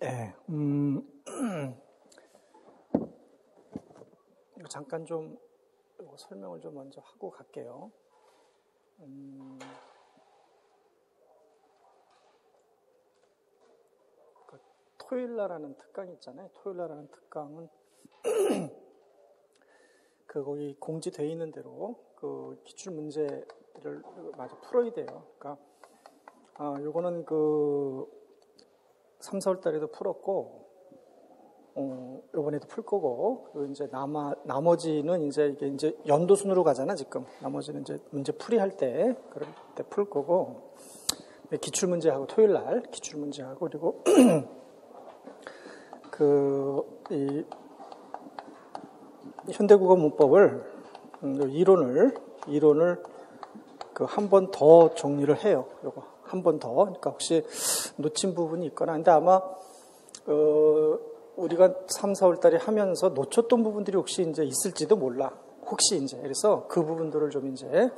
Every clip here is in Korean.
네, 음, 잠깐 좀 설명을 좀 먼저 하고 갈게요. 음, 그 토요일날하는 특강 있잖아요. 토요일날하는 특강은 그 거기 공지되어 있는 대로 그 기출 문제를 마저 풀어야 돼요. 그러니까 아, 요거는 그 3, 4월 달에도 풀었고, 어, 요번에도 풀 거고, 이제 남아, 나머지는 이제 이게 이제 연도 순으로 가잖아, 지금. 나머지는 이제 문제 풀이 할 때, 그럴 때 풀 거고, 기출문제하고 토요일 날 기출문제하고, 그리고 그, 이, 현대국어 문법을, 음, 이론을, 이론을 그 한 번 더 정리를 해요, 요거. 한 번 더. 그러니까 혹시 놓친 부분이 있거나. 근데 아마, 어, 우리가 3, 4월 달에 하면서 놓쳤던 부분들이 혹시 이제 있을지도 몰라. 혹시 이제. 그래서 그 부분들을 좀 이제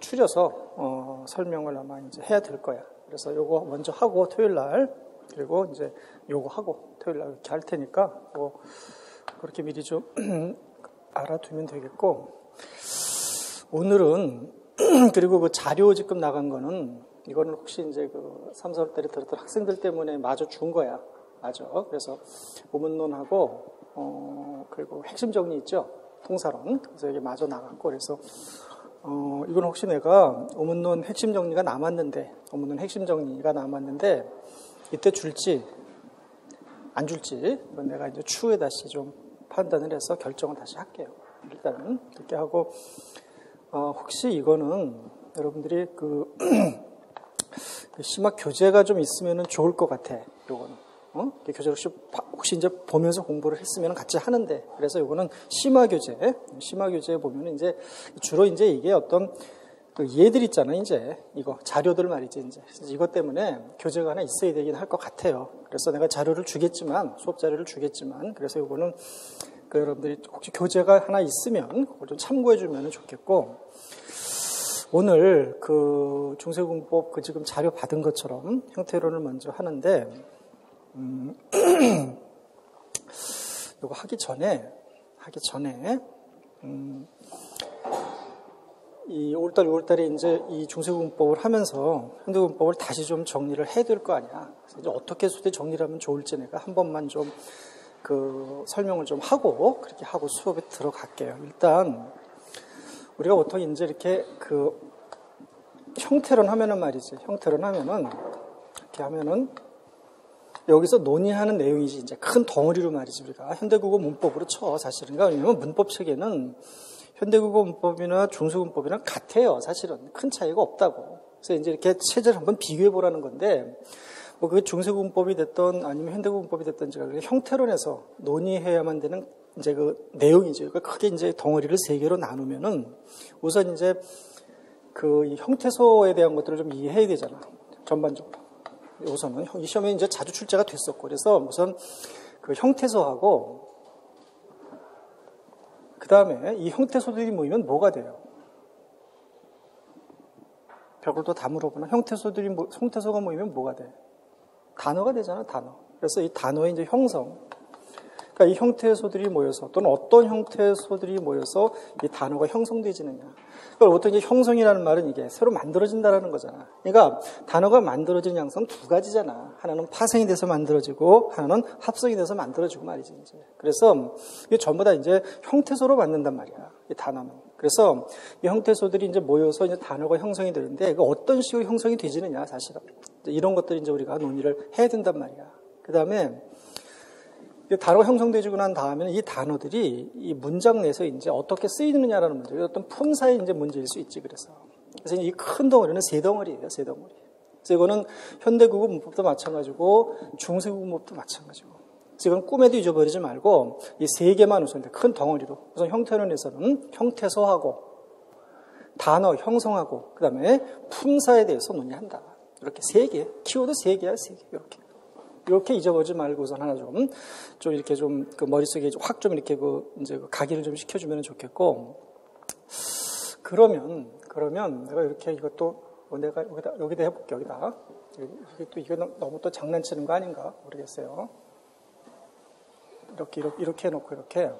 추려서, 어, 설명을 아마 이제 해야 될 거야. 그래서 요거 먼저 하고 토요일 날, 그리고 이제 요거 하고 토요일 날 이렇게 할 테니까, 뭐, 그렇게 미리 좀 알아두면 되겠고, 오늘은, 그리고 그 자료 지금 나간 거는 이거는 혹시 이제 그 3, 4월 달에 들었던 학생들 때문에 마저 준 거야. 맞아. 그래서 오문론하고, 어, 그리고 핵심 정리 있죠? 통사론. 그래서 여기 마저 나갔고, 그래서, 어, 이건 혹시 내가 오문론 핵심 정리가 남았는데, 오문론 핵심 정리가 남았는데, 이때 줄지, 안 줄지, 이건 내가 이제 추후에 다시 좀 판단을 해서 결정을 다시 할게요. 일단은, 이렇게 하고, 어, 혹시 이거는 여러분들이 그, 심화 교재가 좀 있으면 좋을 것 같아. 요거는. 어? 교재를 혹시, 혹시 이제 보면서 공부를 했으면 같이 하는데. 그래서 요거는 심화 교재. 심화 교재에 보면 이제 주로 이제 이게 어떤 그 얘들 있잖아, 이제. 이거. 자료들 말이지, 이제. 이것 때문에 교재가 하나 있어야 되긴 할 것 같아요. 그래서 내가 자료를 주겠지만, 수업 자료를 주겠지만, 그래서 요거는 그 여러분들이 혹시 교재가 하나 있으면 그걸 좀 참고해 주면 좋겠고, 오늘 그 중세공법 그 지금 자료 받은 것처럼 형태론을 먼저 하는데, 음, 이거 하기 전에, 하기 전에, 음, 이 5월달, 6월달에 이제 이 중세공법을 하면서 현대공법을 다시 좀 정리를 해야 될 거 아니야. 그래서 이제 어떻게 수대 정리를 하면 좋을지 내가 한 번만 좀 그 설명을 좀 하고 그렇게 하고 수업에 들어갈게요. 일단 우리가 보통 이제 이렇게 그 형태론 하면은 말이지. 형태론 하면은 이렇게 하면은 여기서 논의하는 내용이지. 이제 큰 덩어리로 말이지 우리가. 현대국어 문법으로 쳐 사실은. 그러니까 왜냐면 문법 체계는 현대국어 문법이나 중세문법이랑 같아요 사실은. 큰 차이가 없다고. 그래서 이제 이렇게 체제를 한번 비교해 보라는 건데 뭐 그게 중세문법이 됐던 아니면 현대문법이 됐던 제가 형태론에서 논의해야만 되는 이제 그 내용이죠. 그러니까 크게 이제 덩어리를 세 개로 나누면은 우선 이제 그 형태소에 대한 것들을 좀 이해해야 되잖아. 전반적으로. 우선은 이 시험에 이제 자주 출제가 됐었고 그래서 우선 그 형태소하고 그 다음에 이 형태소들이 모이면 뭐가 돼요? 벽을 또 다 물어보나 형태소들이 모, 형태소가 모이면 뭐가 돼? 단어가 되잖아 단어. 그래서 이 단어의 이제 형성. 그러니까 이 형태소들이 모여서 또는 어떤 형태소들이 모여서 이 단어가 형성되지느냐. 그걸 보통 이제 형성이라는 말은 이게 새로 만들어진다라는 거잖아. 그러니까 단어가 만들어진 양성 두 가지잖아. 하나는 파생이 돼서 만들어지고 하나는 합성이 돼서 만들어지고 말이지 이제. 그래서 이게 전부 다 이제 형태소로 만든단 말이야. 이 단어는. 그래서 이 형태소들이 이제 모여서 이제 단어가 형성이 되는데 그 어떤 식으로 형성이 되지느냐 사실은 이런 것들 이제 우리가 논의를 해야 된단 말이야. 그 다음에 단어가 형성되지고 난 다음에는 이 단어들이 이 문장 내에서 이제 어떻게 쓰이느냐라는 문제, 어떤 품사의 이제 문제일 수 있지, 그래서. 그래서 이 큰 덩어리는 세 덩어리예요, 세 덩어리. 그래서 이거는 현대국어 문법도 마찬가지고 중세국어 문법도 마찬가지고. 그래서 이건 꿈에도 잊어버리지 말고 이 세 개만 우선 큰 덩어리로. 우선 형태론에서는 형태소하고 단어 형성하고 그 다음에 품사에 대해서 논의한다. 이렇게 세 개, 키워드 세 개야, 세 개. 이렇게. 이렇게 잊어보지 말고선 하나 좀, 좀 이렇게 좀, 그 머릿속에 확 좀 이렇게 그, 이제 그 각인을 좀 시켜주면 좋겠고, 그러면, 그러면 내가 이렇게 이것도, 뭐 내가 여기다, 여기다 해볼게, 여기다. 이게 또 이거 너무 또 장난치는 거 아닌가? 모르겠어요. 이렇게 이렇게 이렇게 해놓고 이렇게.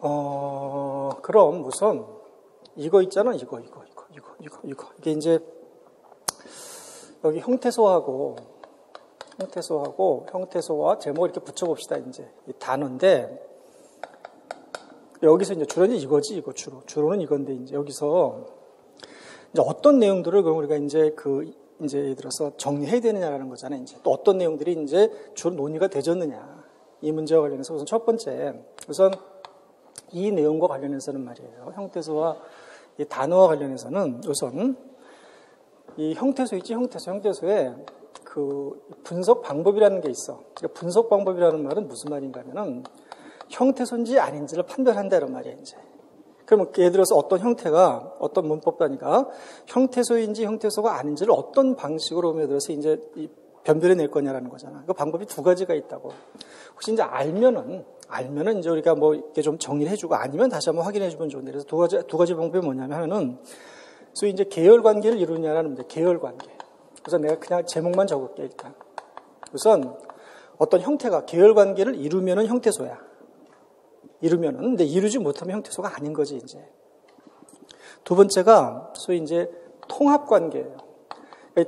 어 그럼 우선 이거 있잖아. 이거 이거 이거 이거 이거 이거. 이게 이제 여기 형태소하고 형태소하고 형태소와 제목 이렇게 붙여봅시다 이제 이 단어인데 여기서 이제 주로 이거지 이거 주로 주로는 이건데 이제 여기서 이제 어떤 내용들을 그럼 우리가 이제 그 이제 예를 들어서 정리해야 되느냐라는 거잖아요. 이제 또 어떤 내용들이 이제 주로 논의가 되졌느냐 이 문제와 관련해서 우선 첫 번째 우선 이 내용과 관련해서는 말이에요. 형태소와 이 단어와 관련해서는 우선 이 형태소 있지 형태소 형태소에 그 분석 방법이라는 게 있어. 그러니까 분석 방법이라는 말은 무슨 말인가 하면은 형태소인지 아닌지를 판별한다 이런 말이야 이제. 그러면 예를 들어서 어떤 형태가 어떤 문법 단위가 형태소인지 형태소가 아닌지를 어떤 방식으로 예를 들어서 이제 변별해 낼 거냐라는 거잖아. 그 방법이 두 가지가 있다고. 혹시 이제 알면은 알면은 이제 우리가 뭐 이렇게 좀 정리를 해주고 아니면 다시 한번 확인해 주면 좋은데 그래서 두 가지 두 가지 방법이 뭐냐면 하나는 소위 이제 계열 관계를 이루느냐라는 문제. 계열 관계. 그래서 내가 그냥 제목만 적을게 일단. 우선 어떤 형태가 계열 관계를 이루면은 형태소야. 이루면은 근데 이루지 못하면 형태소가 아닌 거지 이제. 두 번째가 소위 이제 통합 관계예요.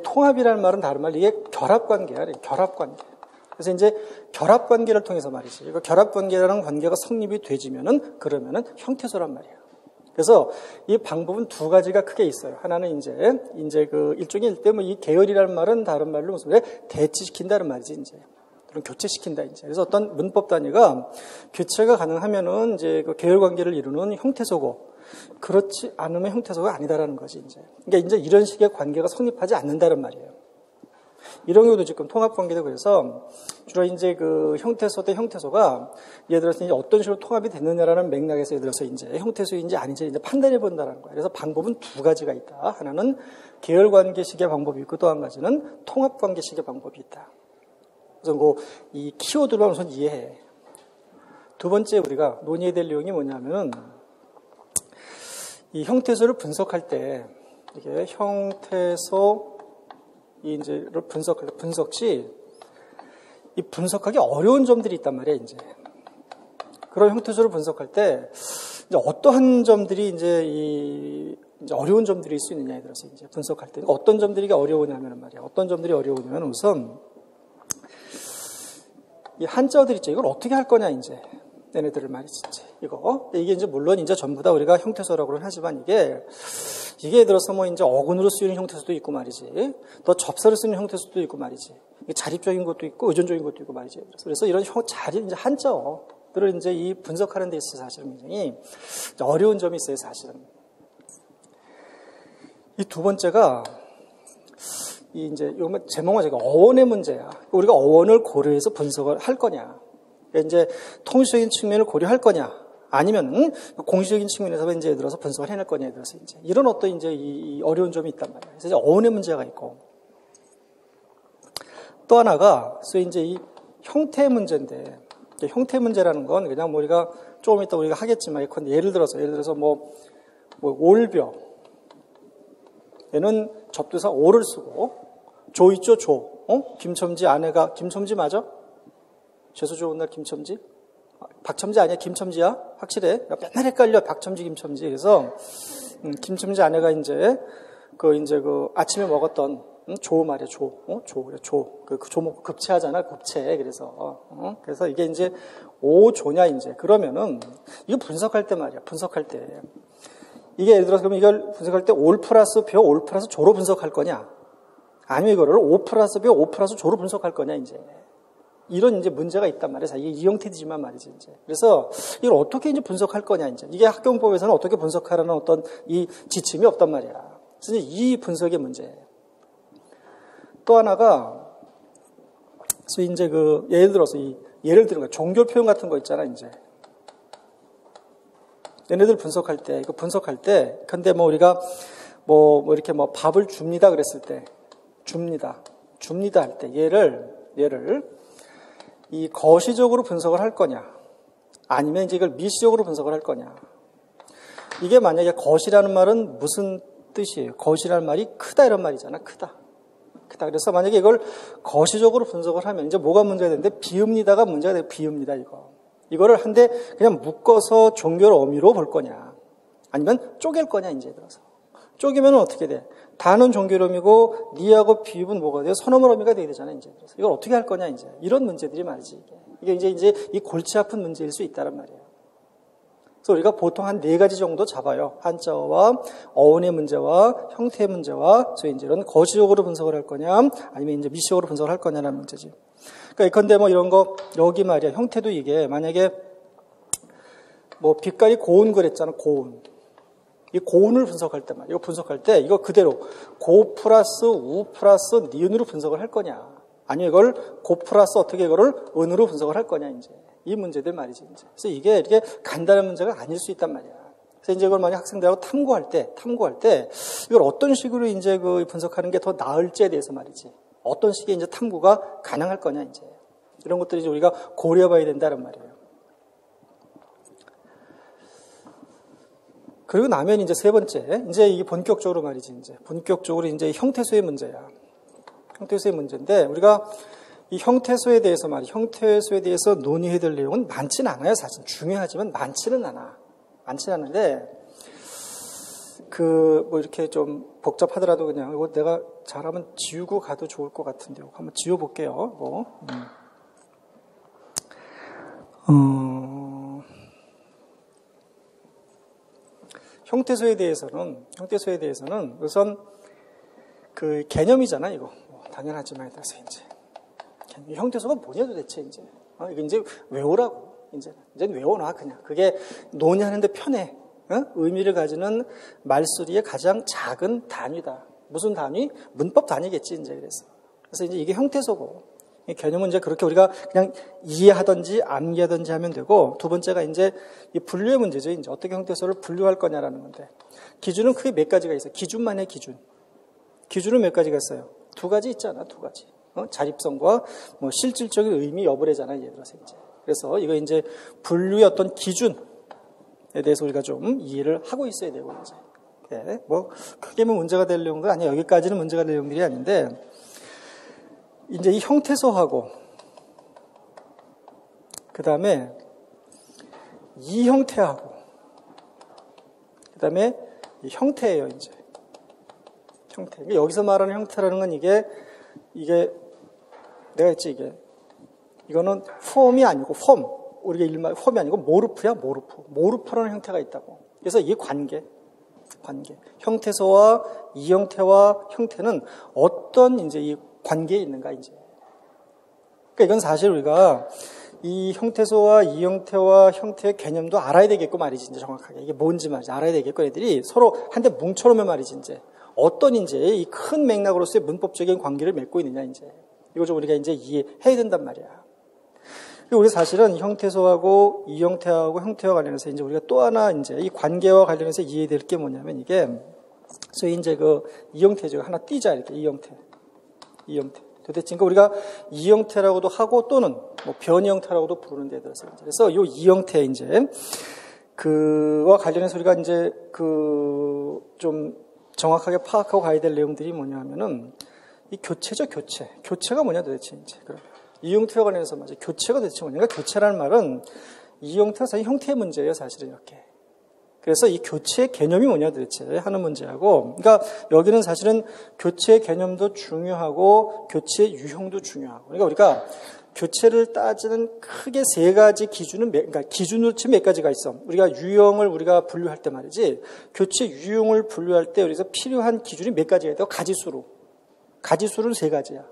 통합이라는 말은 다른 말 이게 결합 관계야. 결합 관계. 그래서 이제 결합 관계를 통해서 말이지. 그러니까 결합 관계라는 관계가 성립이 되지면은 그러면은 형태소란 말이야. 그래서 이 방법은 두 가지가 크게 있어요. 하나는 이제 이제 그 일종의 일때 뭐이 계열이라는 말은 다른 말로 무슨 말 대치시킨다는 말이지 이제. 그럼 교체시킨다 이제. 그래서 어떤 문법 단위가 교체가 가능하면은 이제 그 계열 관계를 이루는 형태소고 그렇지 않으면 형태소가 아니다라는 거지 이제. 그러니까 이제 이런 식의 관계가 성립하지 않는다는 말이에요. 이런 경우도 지금 통합 관계도 그래서 주로 이제 그 형태소 대 형태소가 예를 들어서 이제 어떤 식으로 통합이 됐느냐라는 맥락에서 예를 들어서 이제 형태소인지 아닌지 이제 판단해 본다는 거예요. 그래서 방법은 두 가지가 있다. 하나는 계열 관계식의 방법이 있고 또 한 가지는 통합 관계식의 방법이 있다. 그래서 뭐이 키워드로 우선 이해해. 두 번째 우리가 논의해야 될 내용이 뭐냐면은 이 형태소를 분석할 때 이게 형태소 이 이제를 분석할 때 분석 시 이 분석하기 어려운 점들이 있단 말이야 이제 그런 형태소를 분석할 때 이제 어떠한 점들이 이제 이 이제 어려운 점들이 있을 수 있느냐에 따라서 이제 분석할 때 어떤 점들이 어려우냐면 말이야 어떤 점들이 어려우냐면 우선 이 한자어들 있죠. 이걸 어떻게 할 거냐, 이제. 얘네들을 말이지. 이거. 이게 이제 물론 이제 전부 다 우리가 형태소라고는 하지만 이게, 이게 들어서 뭐 이제 어근으로 쓰이는 형태소도 있고 말이지. 또 접사를 쓰는 형태소도 있고 말이지. 자립적인 것도 있고 의존적인 것도 있고 말이지. 그래서 이런 형, 자립, 이제 한자어 들을 이제 이 분석하는 데 있어서 사실은 굉장히 어려운 점이 있어요, 사실은. 이 두 번째가 이 이제 요 제목은 제가 어원의 문제야. 우리가 어원을 고려해서 분석을 할 거냐. 그러니까 이제 통일적인 측면을 고려할 거냐. 아니면 공식적인 측면에서 이제 들어서 분석을 해낼 거냐에 들어서 이제 이런 어떤 이제 이 어려운 점이 있단 말이에요. 그래서 어원의 문제가 있고 또 하나가 소위 이제 이 형태 문제인데 형태 문제라는 건 그냥 뭐 우리가 조금 이따 우리가 하겠지만 예를 들어서 예를 들어서 뭐, 뭐 올벼 얘는 접두사 오를 쓰고 조 있죠 조. 어? 김첨지 아내가 김첨지 맞아? 재수 좋은 날 김첨지? 박첨지 아니야 김첨지야? 확실해? 맨날 헷갈려 박첨지 김첨지. 그래서 음, 김첨지 아내가 이제 그 이제 그 아침에 먹었던 음, 조 말이야 조. 어? 조 조. 그, 그 조목 급체하잖아 급체. 그래서 어? 그래서 이게 이제 오조냐 이제 그러면은 이거 분석할 때 말이야 분석할 때 이게 예를 들어서 그럼 이걸 분석할 때 올 플러스 표, 올 플러스 조로 분석할 거냐? 아니면 이거를 5 플러스 표, 5 플러스 조로 분석할 거냐, 이제. 이런 이제 문제가 있단 말이에요. 이게 이 형태지만 말이지, 이제. 그래서 이걸 어떻게 이제 분석할 거냐, 이제. 이게 학경법에서는 어떻게 분석하라는 어떤 이 지침이 없단 말이야. 그래서 이 분석의 문제예요. 또 하나가, 그래서 이제 그, 예를 들어서 이, 예를 들어 종교 표현 같은 거 있잖아, 이제. 얘네들 분석할 때, 이거 분석할 때, 근데 뭐 우리가 뭐, 뭐 이렇게 뭐 밥을 줍니다 그랬을 때, 줍니다. 줍니다 할 때, 얘를, 얘를 이 거시적으로 분석을 할 거냐, 아니면 이제 이걸 미시적으로 분석을 할 거냐. 이게 만약에 거시라는 말은 무슨 뜻이에요. 거시란 말이 크다 이런 말이잖아. 크다. 크다. 그래서 만약에 이걸 거시적으로 분석을 하면 이제 뭐가 문제가 되는데 비읍니다가 문제가 되고 비읍니다 이거. 이거를 한데 그냥 묶어서 종교를 어미로 볼 거냐. 아니면 쪼갤 거냐 이제 들어서. 쪼개면 어떻게 돼? 다는 종교름이고 니하고 비읍은 뭐가 돼요? 선어물 어미가 돼야 되잖아 이제. 그래서 이걸 어떻게 할 거냐 이제. 이런 문제들이 말이지 이게. 이제 이제 이 골치 아픈 문제일 수 있다란 말이에요. 그래서 우리가 보통 한 네 가지 정도 잡아요. 한자어와 어원의 문제와 형태의 문제와 저희 이제 이런 거시적으로 분석을 할 거냐, 아니면 이제 미시적으로 분석을 할 거냐라는 문제지. 그러니까 이건데 뭐 이런 거 여기 말이야. 형태도 이게 만약에 뭐 빛깔이 고운 그랬잖아. 고운. 이 고운을 분석할 때 말이야. 이거 분석할 때 이거 그대로 고 플러스 우 플러스 니은으로 분석을 할 거냐. 아니 이걸 고 플러스 어떻게 이거를 은으로 분석을 할 거냐 이제. 이 문제들 말이지. 이제. 그래서 이게 이렇게 간단한 문제가 아닐 수 있단 말이야. 그래서 이제 이걸 만약 학생들하고 탐구할 때, 탐구할 때, 이걸 어떤 식으로 이제 그 분석하는 게 더 나을지에 대해서 말이지. 어떤 식의 이제 탐구가 가능할 거냐, 이제. 이런 것들이 이제 우리가 고려해 봐야 된다는 말이에요. 그리고 나면 이제 세 번째, 이제 이게 본격적으로 말이지, 이제. 본격적으로 이제 형태소의 문제야. 형태소의 문제인데, 우리가 이 형태소에 대해서 말이 형태소에 대해서 논의해야 될 내용은 많지는 않아요, 사실. 중요하지만 많지는 않아. 많지는 않은데, 그, 뭐 이렇게 좀 복잡하더라도 그냥 이거 내가 잘하면 지우고 가도 좋을 것 같은데, 한번 지워볼게요, 뭐. 음. 어, 형태소에 대해서는, 형태소에 대해서는 우선 그 개념이잖아, 이거. 뭐 당연하지만, 따라서 이제. 형태소가 뭐냐 도대체 이제. 어, 이거 이제 외우라고 이제. 이제 외워놔 그냥. 그게 논의하는데 편해. 어? 의미를 가지는 말소리의 가장 작은 단위다. 무슨 단위? 문법 단위겠지 이제 그래서. 그래서 이제 이게 형태소고. 이 개념은 이제 그렇게 우리가 그냥 이해하든지 암기하든지 하면 되고 두 번째가 이제 이 분류의 문제죠 이제 어떻게 형태소를 분류할 거냐라는 건데 기준은 크게 몇 가지가 있어 기준만의 기준 기준은 몇 가지가 있어요 두 가지 있잖아 두 가지 어? 자립성과 뭐 실질적인 의미 여부래잖아요. 예를 들어서 이제. 그래서 이거 이제 분류의 어떤 기준에 대해서 우리가 좀 이해를 하고 있어야 되고 이제. 네, 뭐 크게 뭐 문제가 될 내용도 아니야. 여기까지는 문제가 될 내용들이 아닌데 이제 이 형태소하고 그 다음에 이 형태하고 그 다음에 형태예요. 이제. 형태. 여기서 말하는 형태라는 건 이게 이게 내가 했지 이게. 이거는 폼이 아니고 폼 우리가 일말 폼이 아니고 모르프야 모르프. 모르프라는 형태가 있다고. 그래서 이 관계 관계. 형태소와 이 형태와 형태는 어떤 이제 이 관계에 있는가 이제. 그러니까 이건 사실 우리가 이 형태소와 이 형태와 형태의 개념도 알아야 되겠고 말이지 이제 정확하게. 이게 뭔지 말이지 알아야 되겠고 애들이 서로 한데 뭉쳐놓으면 말이지 이제. 어떤 이제 이 큰 맥락으로서의 문법적인 관계를 맺고 있느냐 이제. 이걸 좀 우리가 이제 이해해야 된단 말이야. 우리 사실은 형태소하고 이 형태하고 형태와 관련해서 이제 우리가 또 하나 이제 이 관계와 관련해서 이해될 게 뭐냐면 이게 소위 이제 그 이 형태죠 하나 띄자 이렇게 이 형태 이 형태 도대체 그러니까 우리가 이 형태라고도 하고 또는 뭐 변이 형태라고도 부르는 데 들어서 그래서 요 이 형태 이제 그와 관련해서 우리가 이제 그 좀 정확하게 파악하고 가야 될 내용들이 뭐냐면은 이 교체죠, 교체. 교체가 뭐냐 도대체 이제. 그럼 이 형태와 관련해서 맞아. 교체가 도대체 뭐냐. 그러니까 교체라는 말은 이 형태가 사실 형태의 문제예요, 사실은 이렇게. 그래서 이 교체의 개념이 뭐냐 도대체 하는 문제하고, 그러니까 여기는 사실은 교체의 개념도 중요하고 교체의 유형도 중요하고, 그러니까 우리가 교체를 따지는 크게 세 가지 기준은, 그러니까 기준으로 치면 몇 가지가 있어. 우리가 유형을 우리가 분류할 때 말이지, 교체 유형을 분류할 때 여기서 필요한 기준이 몇 가지가 있다고 가지수로. 가지수는 세 가지야.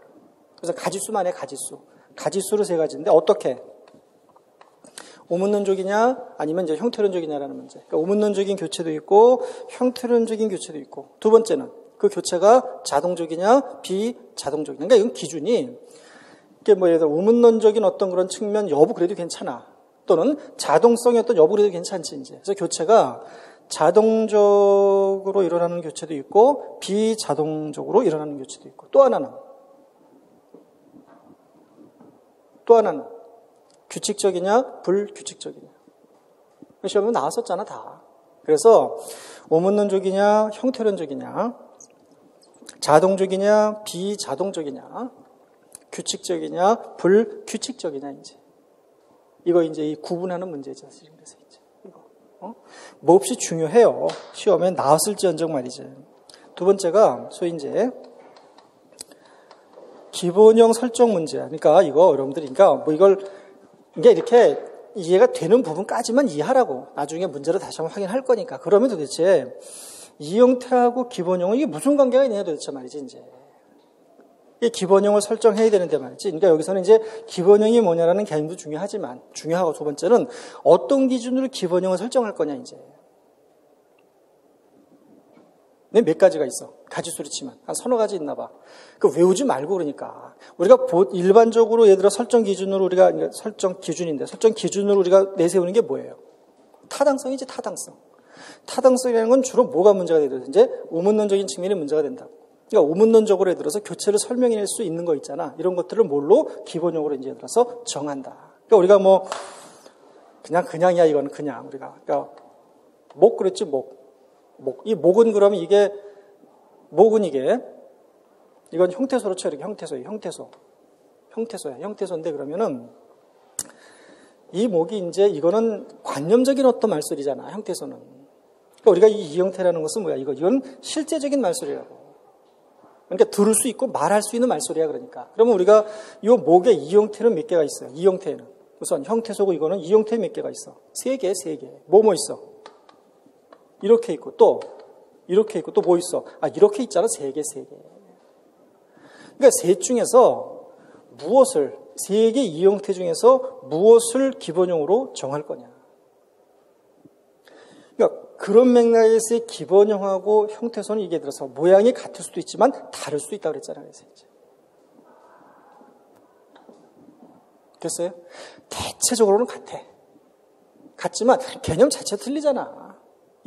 그래서 가지수만 해, 가지수. 가지수로 세 가지인데 어떻게? 오문론적이냐 아니면 이제 형태론적이냐라는 문제. 그러니까 오문론적인 교체도 있고 형태론적인 교체도 있고 두 번째는 그 교체가 자동적이냐 비자동적이냐. 그러니까 이건 기준이 이게 뭐 예를 들어 오문론적인 어떤 그런 측면 여부 그래도 괜찮아. 또는 자동성의 어떤 여부 그래도 괜찮지 이제. 그래서 교체가 자동적으로 일어나는 교체도 있고 비자동적으로 일어나는 교체도 있고 또 하나는 또 하나는 규칙적이냐 불규칙적이냐 시험에 나왔었잖아 다 그래서 오문론적이냐, 형태론적이냐, 자동적이냐, 비자동적이냐, 규칙적이냐, 불규칙적이냐, 이제. 이거 이제 이 구분하는 문제죠, 사실. 그래서 이제. 이거. 어? 몹시 중요해요. 시험에 나왔을지언정 말이지. 두 번째가, 소위 이제, 기본형 설정 문제. 그러니까 이거 여러분들이, 그러니까 뭐 이걸, 이게 이렇게 이해가 되는 부분까지만 이해하라고. 나중에 문제를 다시 한번 확인할 거니까. 그러면 도대체 이 형태하고 기본형은 이게 무슨 관계가 있냐 도대체 말이지, 이제. 이 기본형을 설정해야 되는데 말이지. 그러니까 여기서는 이제 기본형이 뭐냐라는 개념도 중요하지만, 중요하고 두 번째는 어떤 기준으로 기본형을 설정할 거냐, 이제. 네, 몇 가지가 있어. 가지수로 치면. 한 서너 가지 있나 봐. 그 외우지 말고 그러니까. 우리가 일반적으로 예를 들어 설정 기준으로 우리가, 설정 기준인데, 설정 기준으로 우리가 내세우는 게 뭐예요? 타당성이지, 타당성. 타당성이라는 건 주로 뭐가 문제가 되든 이제 우문론적인 측면이 문제가 된다. 그러니까 우문론적으로 예를 들어서 교체를 설명해낼 수 있는 거 있잖아. 이런 것들을 뭘로 기본적으로 이제 예를 들어서 정한다. 그러니까 우리가 뭐 그냥 그냥이야 이거는 그냥 우리가 그러니까 목 그랬지 목. 목. 이 목은 그러면 이게 목은 이게 이건 형태소로 쳐 이렇게 형태소예요. 형태소. 형태소야. 형태소인데 그러면은 이 목이 이제 이거는 관념적인 어떤 말소리잖아. 형태소는. 그러니까 우리가 이 이 형태라는 것은 뭐야? 이거 이건 실제적인 말소리라고. 그러니까 들을 수 있고 말할 수 있는 말소리야 그러니까. 그러면 우리가 이 목의 이 형태는 몇 개가 있어요? 이 형태는 우선 형태소고 이거는 이 형태 몇 개가 있어? 세 개, 세 개. 뭐 뭐 있어? 이렇게 있고 또 이렇게 있고 또 뭐 있어? 아 이렇게 있잖아 세 개, 세 개. 그러니까 셋 중에서 무엇을 세 개 이 형태 중에서 무엇을 기본형으로 정할 거냐? 그러니까 그런 맥락에서의 기본형하고 형태소는 이게 들어서 모양이 같을 수도 있지만 다를 수도 있다고 그랬잖아요. 그래서 이제. 됐어요? 대체적으로는 같아. 같지만 개념 자체 틀리잖아.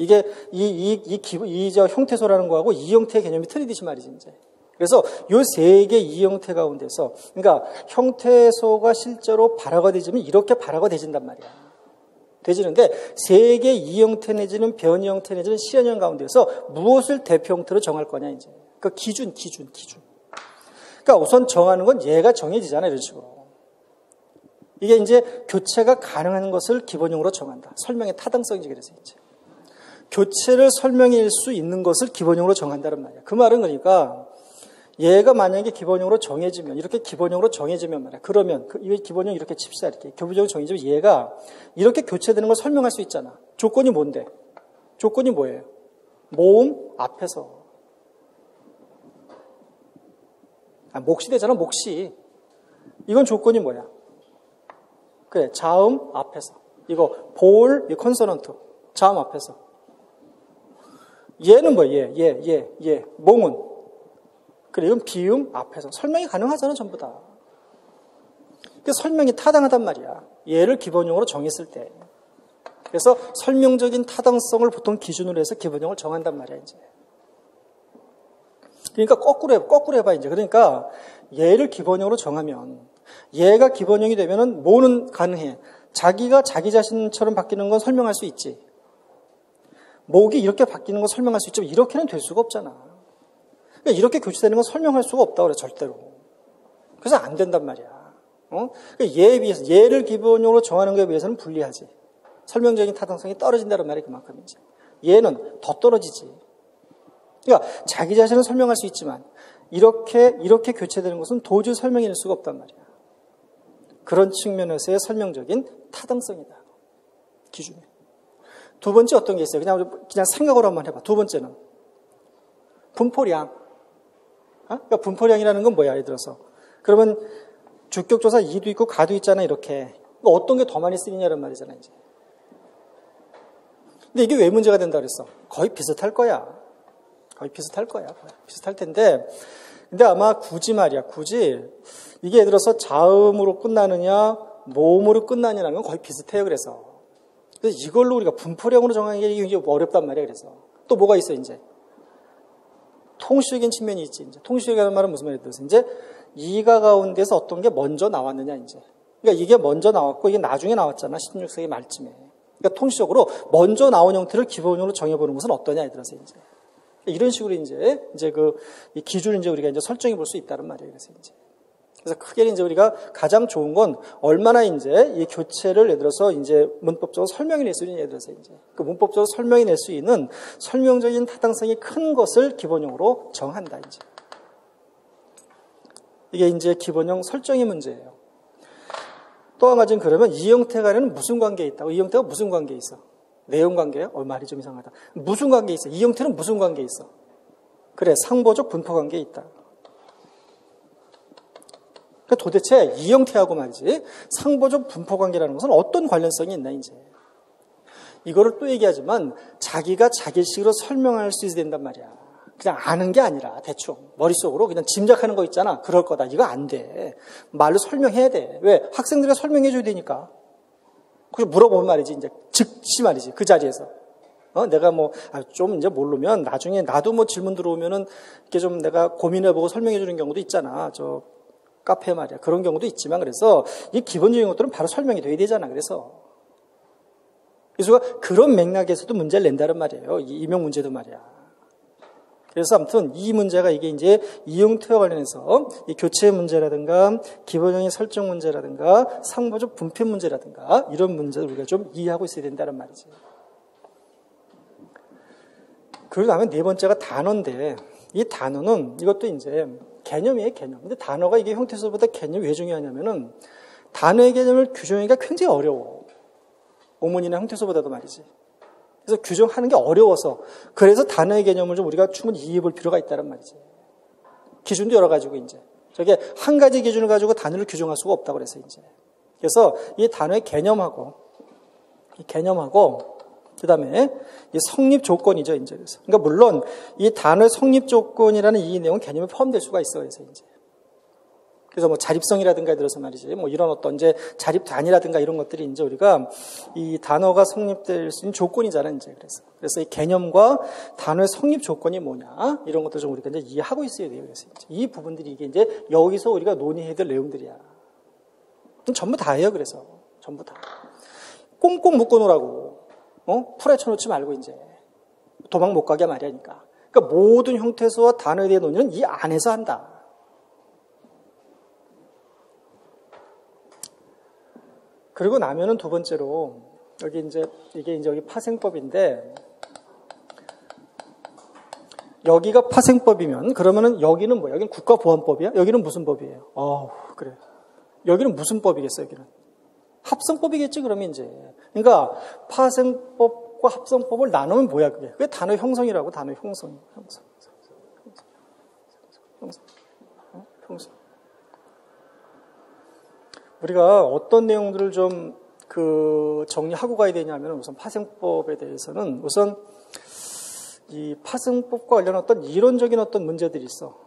이게 이, 이, 이, 기본, 이, 저 형태소라는 거하고 이 형태의 개념이 틀리듯이 말이지, 이제. 그래서 요 세 개 이 형태 가운데서, 그러니까 형태소가 실제로 발화가 되지면 이렇게 발화가 되진단 말이야. 되지는데 세계 이형태 내지는 변이 형태 내지는 시연형 가운데서 무엇을 대표 형태로 정할 거냐 이제. 그 기준 기준 기준. 그러니까 우선 정하는 건 얘가 정해지잖아요 이런 식으로. 이게 이제 교체가 가능한 것을 기본형으로 정한다. 설명의 타당성이지 그래서 이제 교체를 설명할 수 있는 것을 기본형으로 정한다는 말이야 그 말은 그러니까 얘가 만약에 기본형으로 정해지면 이렇게 기본형으로 정해지면 말이야. 그러면 그, 이 기본형 이렇게 칩시다 이렇게 기본형으로 정해지면 얘가 이렇게 교체되는 걸 설명할 수 있잖아. 조건이 뭔데? 조건이 뭐예요? 모음 앞에서 아, 몫이 되잖아. 몫이 이건 조건이 뭐야? 그래 자음 앞에서 이거 볼, 이 컨소넌트 자음 앞에서 얘는 뭐야? 얘, 얘, 얘, 얘. 몽은 그래, 이건 비음 앞에서 설명이 가능하잖아, 전부 다. 그 설명이 타당하단 말이야. 얘를 기본형으로 정했을 때. 그래서 설명적인 타당성을 보통 기준으로 해서 기본형을 정한단 말이야, 이제. 그러니까 거꾸로 해봐, 거꾸로 해봐, 이제. 그러니까 얘를 기본형으로 정하면 얘가 기본형이 되면은 뭐는 가능해. 자기가 자기 자신처럼 바뀌는 건 설명할 수 있지. 목이 이렇게 바뀌는 건 설명할 수 있지만 이렇게는 될 수가 없잖아. 그러니까 이렇게 교체되는 건 설명할 수가 없다 그래 절대로. 그래서 안 된단 말이야. 어? 그러니까 얘에 비해서 얘를 기본적으로 정하는 것에 비해서는 불리하지. 설명적인 타당성이 떨어진다는 말이 그만큼이지. 얘는 더 떨어지지. 그러니까 자기 자신은 설명할 수 있지만 이렇게 이렇게 교체되는 것은 도저히 설명해낼 수가 없단 말이야. 그런 측면에서의 설명적인 타당성이다. 기준에. 두 번째 어떤 게 있어요? 그냥 그냥 생각으로 한번 해봐. 두 번째는 분포량. 어? 그러니까 분포량이라는 건 뭐야, 예를 들어서. 그러면 주격조사 2도 있고 가도 있잖아, 이렇게. 어떤 게 더 많이 쓰이냐는 말이잖아, 이제. 근데 이게 왜 문제가 된다 그랬어? 거의 비슷할 거야. 거의 비슷할 거야. 비슷할 텐데. 근데 아마 굳이 말이야, 굳이. 이게 예를 들어서 자음으로 끝나느냐, 모음으로 끝나느냐는 건 거의 비슷해요, 그래서. 그래서 이걸로 우리가 분포량으로 정하는 게 굉장히 어렵단 말이야, 그래서. 또 뭐가 있어, 이제? 통시적인 측면이 있지. 이제 통시적이라는 말은 무슨 말이에요? 이제 이가 가운데서 어떤 게 먼저 나왔느냐 이제. 그러니까 이게 먼저 나왔고 이게 나중에 나왔잖아. 16세기 말쯤에. 그러니까 통시적으로 먼저 나온 형태를 기본적으로 정해보는 것은 어떠냐 이들어서 이제 이런 식으로 이제 이제 그 기준을 이제 우리가 이제 설정해 볼 수 있다는 말이에요. 그래서 이제 그래서 크게 이제 우리가 가장 좋은 건 얼마나 이제 이 교체를 예를 들어서 이제 문법적으로 설명이 낼 수 있는 예를 들어서 이제 그 문법적으로 설명이 낼 수 있는 설명적인 타당성이 큰 것을 기본형으로 정한다 이제. 이게 이제 기본형 설정의 문제예요. 또 한 가지는 그러면 이 형태 간에는 무슨 관계에 있다고? 이 형태가 무슨 관계에 있어? 내용 관계요? 어, 말이 좀 이상하다. 무슨 관계에 있어? 이 형태는 무슨 관계에 있어? 그래, 상보적 분포 관계에 있다. 그러니까 도대체 이 형태하고 말이지 상보적 분포 관계라는 것은 어떤 관련성이 있나 이제 이거를 또 얘기하지만 자기가 자기식으로 설명할 수 있어야 된단 말이야. 그냥 아는 게 아니라 대충 머릿속으로 그냥 짐작하는 거 있잖아. 그럴 거다. 이거 안 돼. 말로 설명해야 돼. 왜? 학생들이 설명해 줘야 되니까. 그래서 물어보면 말이지. 이제 즉시 말이지. 그 자리에서. 어, 내가 뭐, 아, 좀 이제 모르면 나중에 나도 뭐 질문 들어오면은 이렇게 좀 내가 고민해보고 설명해 주는 경우도 있잖아. 저 카페 말이야. 그런 경우도 있지만 그래서 이 기본적인 것들은 바로 설명이 돼야 되잖아. 그래서. 그래서 그런 맥락에서도 문제를 낸다는 말이에요. 이 임용 문제도 말이야. 그래서 아무튼 이 문제가 이게 이제 이용투와 관련해서 이 교체 문제라든가 기본형의 설정 문제라든가 상보적 분표 문제라든가 이런 문제를 우리가 좀 이해하고 있어야 된다는 말이지. 그리고 다음에 네 번째가 단어인데 이 단어는 이것도 이제 개념이에요, 개념. 근데 단어가 이게 형태소보다 개념이 왜 중요하냐면은 단어의 개념을 규정하기가 굉장히 어려워. 오문이나 형태소보다도 말이지. 그래서 규정하는 게 어려워서 그래서 단어의 개념을 좀 우리가 충분히 이해해 볼 필요가 있다는 말이지. 기준도 여러 가지고 이제 저게 한 가지 기준을 가지고 단어를 규정할 수가 없다고 그래서 이제 그래서 이 단어의 개념하고 이 개념하고 그 다음에 이 성립 조건이죠 이제. 그래서 그러니까 물론 이 단어의 성립 조건이라는 이 내용은 개념에 포함될 수가 있어 그래서 이제. 그래서 뭐 자립성이라든가 들어서 말이지 뭐 이런 어떤 이제 자립 단위라든가 이런 것들이 이제 우리가 이 단어가 성립될 수 있는 조건이잖아요 이제. 그래서 그래서 이 개념과 단어의 성립 조건이 뭐냐 이런 것도 좀 우리가 이제 이해하고 있어야 돼요 그래서 이 부분들이 이게 이제 여기서 우리가 논의해야 될 내용들이야. 전부 다예요 그래서. 전부 다. 꽁꽁 묶어놓으라고 어 풀어쳐놓지 말고 이제 도망 못 가게 말이야니까 그러니까 모든 형태소와 단어에 대한 논의는 이 안에서 한다. 그리고 나면은 두 번째로 여기 이제 이게 이제 여기 파생법인데 여기가 파생법이면 그러면은 여기는 뭐야? 여기는 국가보안법이야? 여기는 무슨 법이에요? 어, 그래. 여기는 무슨 법이겠어요? 여기는 합성법이겠지 그러면 이제. 그러니까 파생법과 합성법을 나누면 뭐야 그게? 그게 단어 형성이라고 단어 형성. 형성. 형성. 형성. 어? 형성. 우리가 어떤 내용들을 좀 그 정리하고 가야 되냐면 우선 파생법에 대해서는 우선 이 파생법과 관련 어떤 이론적인 어떤 문제들이 있어.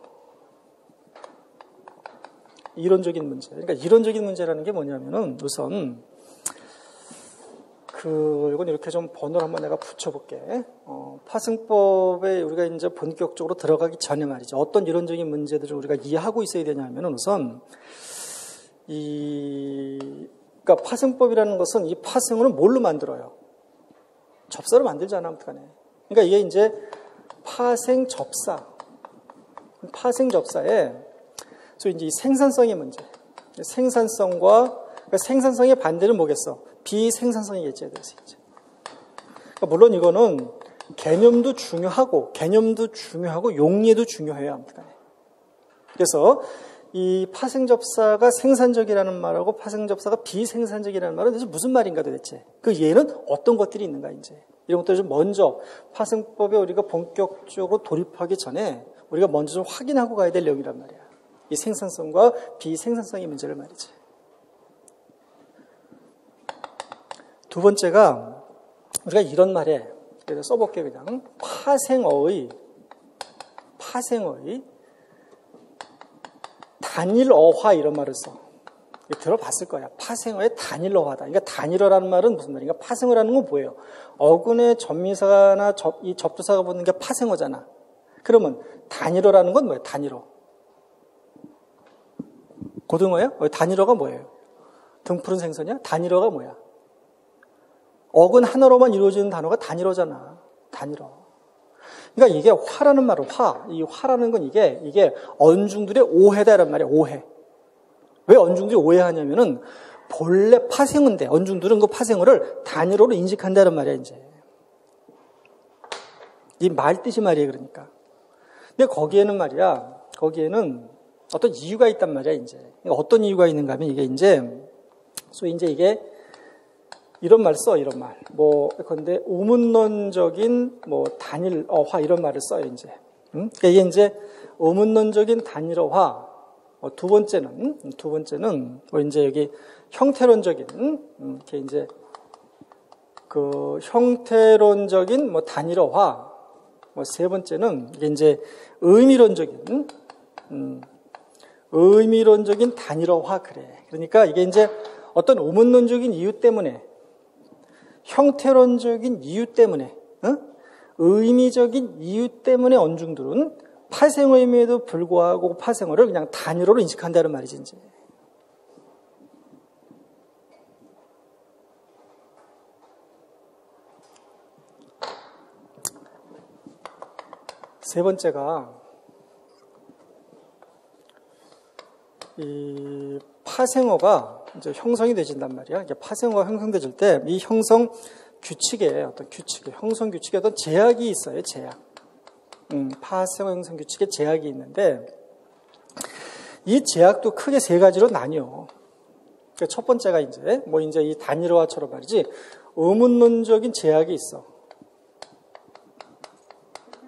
이론적인 문제. 그러니까 이론적인 문제라는 게 뭐냐면은 우선 그 이건 이렇게 좀 번호를 한번 내가 붙여볼게. 어, 파생법에 우리가 이제 본격적으로 들어가기 전에 말이죠. 어떤 이론적인 문제들을 우리가 이해하고 있어야 되냐면은 우선 이, 그러니까 파생법이라는 것은 이 파생을 뭘로 만들어요? 접사로 만들잖아, 아무튼간에. 그러니까 이게 이제 파생 접사. 파생 접사에, 소 이제 이 생산성의 문제. 생산성과, 그러니까 생산성의 반대는 뭐겠어? 비생산성이겠지, 그래서 이제. 그러니까 물론 이거는 개념도 중요하고, 개념도 중요하고, 용례도 중요해요, 아무튼간에. 그래서 이 파생접사가 생산적이라는 말하고 파생접사가 비생산적이라는 말은 도대체 무슨 말인가 도대체. 그 예는 어떤 것들이 있는가 이제. 이런 것들을 좀 먼저 파생법에 우리가 본격적으로 돌입하기 전에 우리가 먼저 좀 확인하고 가야 될 내용이란 말이야. 이 생산성과 비생산성의 문제를 말이지. 두 번째가 우리가 이런 말에 그래서 써볼게 그냥 파생어의 파생어의 단일어화 이런 말을 써. 들어봤을 거야. 파생어의 단일어화다. 그러니까 단일어라는 말은 무슨 말인가? 파생어라는 건 뭐예요? 어근의 접미사나 접, 이 접두사가 붙는 게 파생어잖아. 그러면 단일어라는 건 뭐예요? 단일어. 고등어예요? 단일어가 뭐예요? 등푸른 생선이야? 단일어가 뭐야? 어근 하나로만 이루어지는 단어가 단일어잖아. 단일어. 그러니까 이게 화라는 말은 화. 이 화라는 건 이게, 이게 언중들의 오해다란 말이야, 오해. 왜 언중들이 오해하냐면은 본래 파생은데, 언중들은 그 파생어를 단일어로 인식한다는 말이야, 이제. 이 말 뜻이 말이에요, 그러니까. 근데 거기에는 말이야, 거기에는 어떤 이유가 있단 말이야, 이제. 어떤 이유가 있는가 하면 이게 이제, 소위 이제 이게 이런 말 써, 이런 말. 뭐, 근데 우문론적인 뭐 단일어화 이런 말을 써요, 이제. 음? 그러니까 이게 이제 우문론적인 단일어화. 어, 두 번째는, 두 번째는 뭐 이제 여기 형태론적인, 음, 이렇게 이제 그 형태론적인 뭐 단일어화. 뭐 세 번째는 이게 이제 의미론적인, 음, 의미론적인 단일어화 그래. 그러니까 이게 이제 어떤 우문론적인 이유 때문에 형태론적인 이유 때문에 어? 의미적인 이유 때문에 언중들은 파생어임에도 불구하고 파생어를 그냥 단일어로 인식한다는 말이지 이제. 세 번째가 이 파생어가 이제 형성이 되진단 말이야. 이게 파생어가 형성되질 때 이 형성 규칙에 어떤 규칙에 형성 규칙에 어떤 제약이 있어요. 제약. 음, 파생어 형성 규칙에 제약이 있는데 이 제약도 크게 세 가지로 나뉘어. 그러니까 첫 번째가 이제 뭐 이제 이 단일화처럼 말이지 의문론적인 제약이 있어.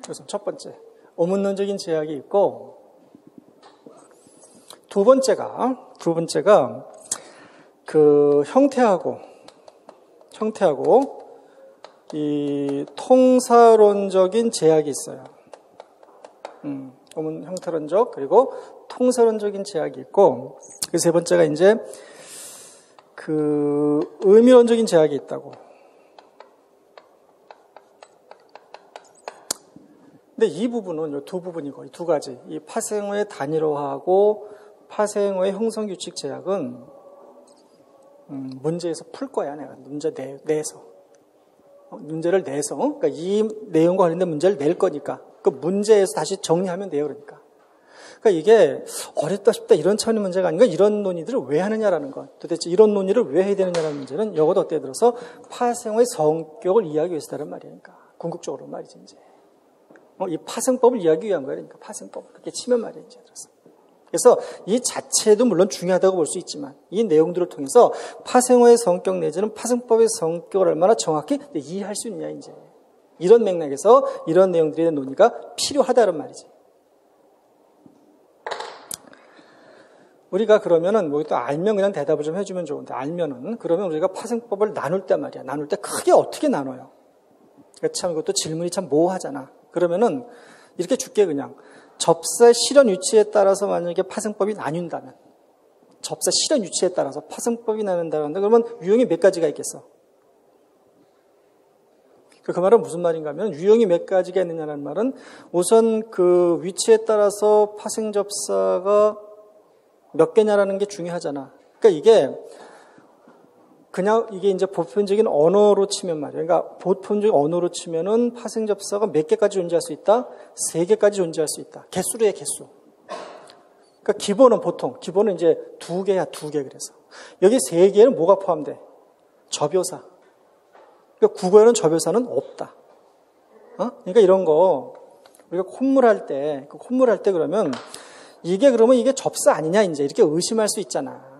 그래서 첫 번째 의문론적인 제약이 있고 두 번째가 두 번째가 그 형태하고 형태하고 이 통사론적인 제약이 있어요. 음, 형태론적 그리고 통사론적인 제약이 있고 그 세 번째가 이제 그 의미론적인 제약이 있다고. 근데 이 부분은 두 부분이고 두 가지 이 파생어의 단일화하고 파생어의 형성 규칙 제약은 음, 문제에서 풀 거야, 내가. 문제 내, 내서. 어, 문제를 내서. 그러니까 이 내용과 관련된 문제를 낼 거니까. 그 문제에서 다시 정리하면 돼요, 그러니까. 그러니까 이게 어렵다 싶다 이런 차원의 문제가 아닌가 이런 논의들을 왜 하느냐라는 것. 도대체 이런 논의를 왜 해야 되느냐라는 문제는 여것도 어때 들어서 파생의 성격을 이해하기 위해서다는 말이니까. 궁극적으로 말이지, 이제. 어, 이 파생법을 이해하기 위한 거야, 그러니까 파생법. 그렇게 치면 이제 들어서. 그래서 이 자체도 물론 중요하다고 볼 수 있지만 이 내용들을 통해서 파생어의 성격 내지는 파생법의 성격을 얼마나 정확히 이해할 수 있느냐 이제 이런 맥락에서 이런 내용들에 대한 논의가 필요하다는 말이지. 우리가 그러면은 뭐 또 알면 그냥 대답을 좀 해주면 좋은데 알면은 그러면 우리가 파생법을 나눌 때 말이야 나눌 때 크게 어떻게 나눠요? 참 이것도 질문이 참 모호하잖아. 그러면은 이렇게 줄게 그냥 접사 실현 위치에 따라서 만약에 파생법이 나뉜다면 접사 실현 위치에 따라서 파생법이 나눈다는 그러면 유형이 몇 가지가 있겠어? 그, 그 말은 무슨 말인가 하면 유형이 몇 가지가 있느냐는 말은 우선 그 위치에 따라서 파생 접사가 몇 개냐라는 게 중요하잖아. 그러니까 이게 그냥 이게 이제 보편적인 언어로 치면 말이에요. 그러니까 보편적인 언어로 치면은 파생 접사가 몇 개까지 존재할 수 있다? 세 개까지 존재할 수 있다. 개수로의 개수. 그러니까 기본은 보통 기본은 이제 두 개야 두 개 그래서 여기 세 개는 뭐가 포함돼? 접여사. 그러니까 국어에는 접여사는 없다. 어? 그러니까 이런 거 우리가 콧물할 때, 그 콧물할 때 그러면 이게 그러면 이게 접사 아니냐 이제 이렇게 의심할 수 있잖아.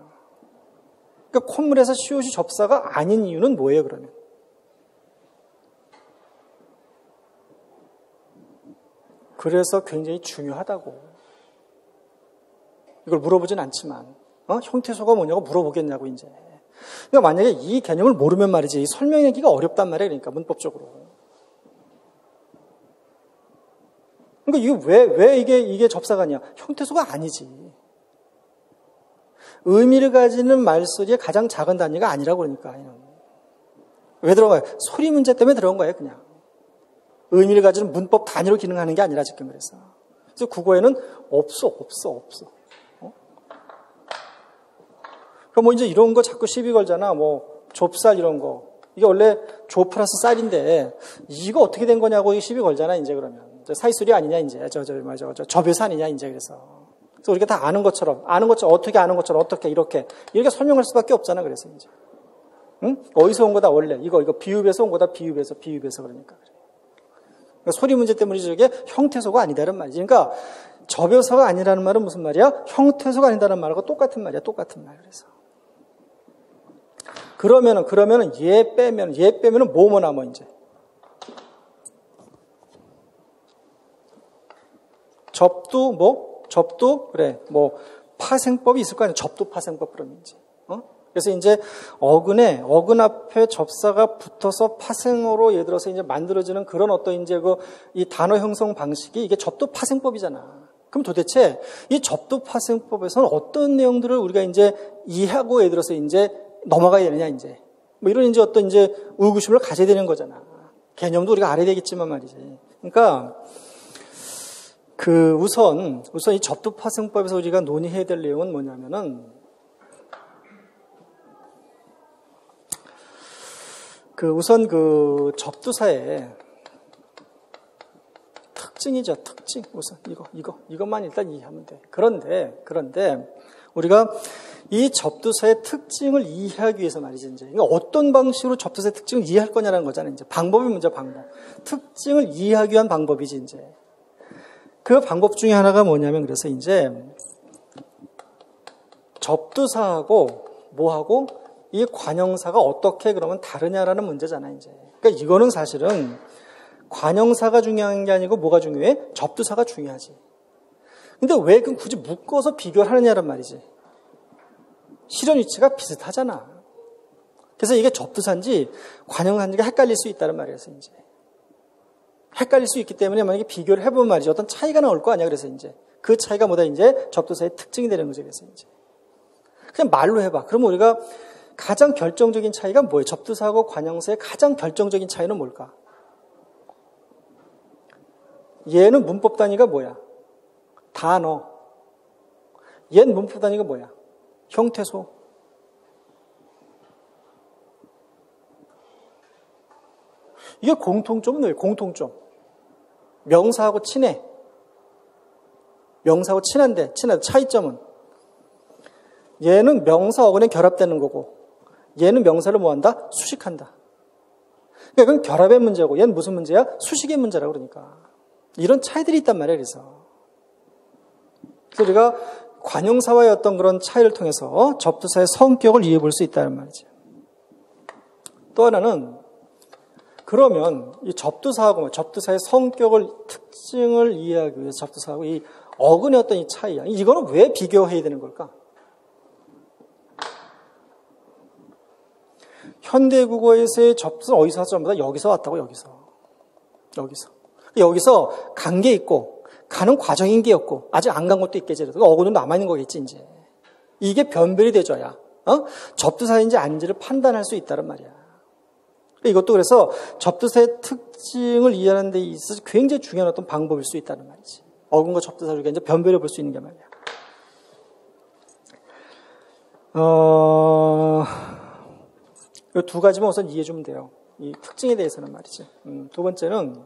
그러니까 콧물에서 시옷이 접사가 아닌 이유는 뭐예요, 그러면? 그래서 굉장히 중요하다고. 이걸 물어보진 않지만, 어? 형태소가 뭐냐고 물어보겠냐고, 이제. 그러니까 만약에 이 개념을 모르면 말이지, 설명하기가 어렵단 말이에요, 그러니까, 문법적으로. 그러니까 이게 왜, 왜 이게, 이게 접사가 아니야? 형태소가 아니지. 의미를 가지는 말소리의 가장 작은 단위가 아니라고 그러니까. 왜 들어가요? 소리 문제 때문에 들어온 거예요, 그냥. 의미를 가지는 문법 단위로 기능하는 게 아니라 지금 그래서. 그래서 국어에는 없어, 없어, 없어. 어? 그뭐 이제 이런 거 자꾸 시비 걸잖아. 뭐, 좁쌀 이런 거. 이게 원래 조 플러스 쌀인데 이거 어떻게 된 거냐고 시비 걸잖아 이제 그러면 사이술이 아니냐 이제 저저 뭐죠 저 저배사 아니냐 이제 그래서 그래서 우리가 다 아는 것처럼 아는 것처럼 어떻게 아는 것처럼 어떻게 이렇게 이렇게 설명할 수밖에 없잖아 그래서 이제. 응? 어디서 온 거다 원래. 이거 이거 비읍에서 온 거다 비읍에서 비읍에서 그러니까. 그러니까 소리 문제 때문이지 저게 형태소가 아니다는 말이지. 그러니까 저벼서가 아니라는 말은 무슨 말이야? 형태소가 아니다는 말하고 똑같은 말이야 똑같은 말. 그래서. 그러면은 그러면은 얘 빼면 얘 빼면은 뭐뭐 남아 이제? 접두 뭐 접두 그래 뭐 파생법이 있을 거 아니야 접두 파생법 이제 어? 그래서 이제 어근에 어근 앞에 접사가 붙어서 파생어로 예를 들어서 이제 만들어지는 그런 어떤 이제 그 이 단어 형성 방식이 이게 접두 파생법이잖아. 그럼 도대체 이 접두 파생법에서는 어떤 내용들을 우리가 이제 이해하고 예를 들어서 이제 넘어가야 되느냐 이제 뭐 이런 이제 어떤 이제 의구심을 가져야 되는 거잖아. 개념도 우리가 알아야 되겠지만 말이지. 그러니까 그 우선 우선 이 접두 파생법에서 우리가 논의해야 될 내용은 뭐냐면은 그 우선 그 접두사의 특징이죠 특징 우선 이거 이거 이것만 일단 이해하면 돼. 그런데 그런데 우리가 이 접두사의 특징을 이해하기 위해서 말이지 이제 어떤 방식으로 접두사의 특징을 이해할 거냐라는 거잖아요. 이제 방법이 문제 방법. 특징을 이해하기 위한 방법이지 이제. 그 방법 중에 하나가 뭐냐면 그래서 이제 접두사하고 뭐하고 이 관형사가 어떻게 그러면 다르냐라는 문제잖아요, 이제. 그러니까 이거는 사실은 관형사가 중요한 게 아니고 뭐가 중요해? 접두사가 중요하지. 근데 왜 그 굳이 묶어서 비교를 하느냐란 말이지. 실현 위치가 비슷하잖아. 그래서 이게 접두사인지 관형사인지가 헷갈릴 수 있다는 말이에요, 이제. 헷갈릴 수 있기 때문에 만약에 비교를 해보면 말이죠. 어떤 차이가 나올 거 아니야. 그래서 이제 그 차이가 뭐다 이제 접두사의 특징이 되는 거죠. 그래서 이제 그냥 말로 해봐. 그러면 우리가 가장 결정적인 차이가 뭐예요? 접두사하고 관형사의 가장 결정적인 차이는 뭘까? 얘는 문법 단위가 뭐야? 단어. 얘는 문법 단위가 뭐야? 형태소. 이게 공통점은 뭐예요? 공통점. 명사하고 친해. 명사하고 친한데, 친한데 차이점은 얘는 명사 어근에 결합되는 거고 얘는 명사를 뭐한다? 수식한다. 그러니까 그건 결합의 문제고 얘는 무슨 문제야? 수식의 문제라고 그러니까. 이런 차이들이 있단 말이에요. 그래서. 그래서 우리가 관용사와의 어떤 그런 차이를 통해서 접두사의 성격을 이해해 볼 수 있다는 말이죠. 또 하나는 그러면 이 접두사하고 뭐 접두사의 성격을 특징을 이해하기 위해서 접두사하고 이 어근의 어떤 이 차이야. 이거는 왜 비교해야 되는 걸까? 현대 국어에서의 접수는 어디서 왔죠? 전부 다 여기서 왔다고 여기서. 여기서. 여기서 간 게 있고 가는 과정인 게 없고 아직 안 간 것도 있겠지. 그래서 어근은 남아 있는 거겠지 이제. 이게 변별이 돼줘야 어? 접두사인지 아닌지를 판단할 수 있다는 말이야. 이것도 그래서 접두사의 특징을 이해하는 데 있어서 굉장히 중요한 어떤 방법일 수 있다는 말이지. 어근과 접두사 중에 이제 변별해 볼 수 있는 게 말이야. 어, 두 가지만 우선 이해해 주면 돼요. 이 특징에 대해서는 말이지. 음, 두 번째는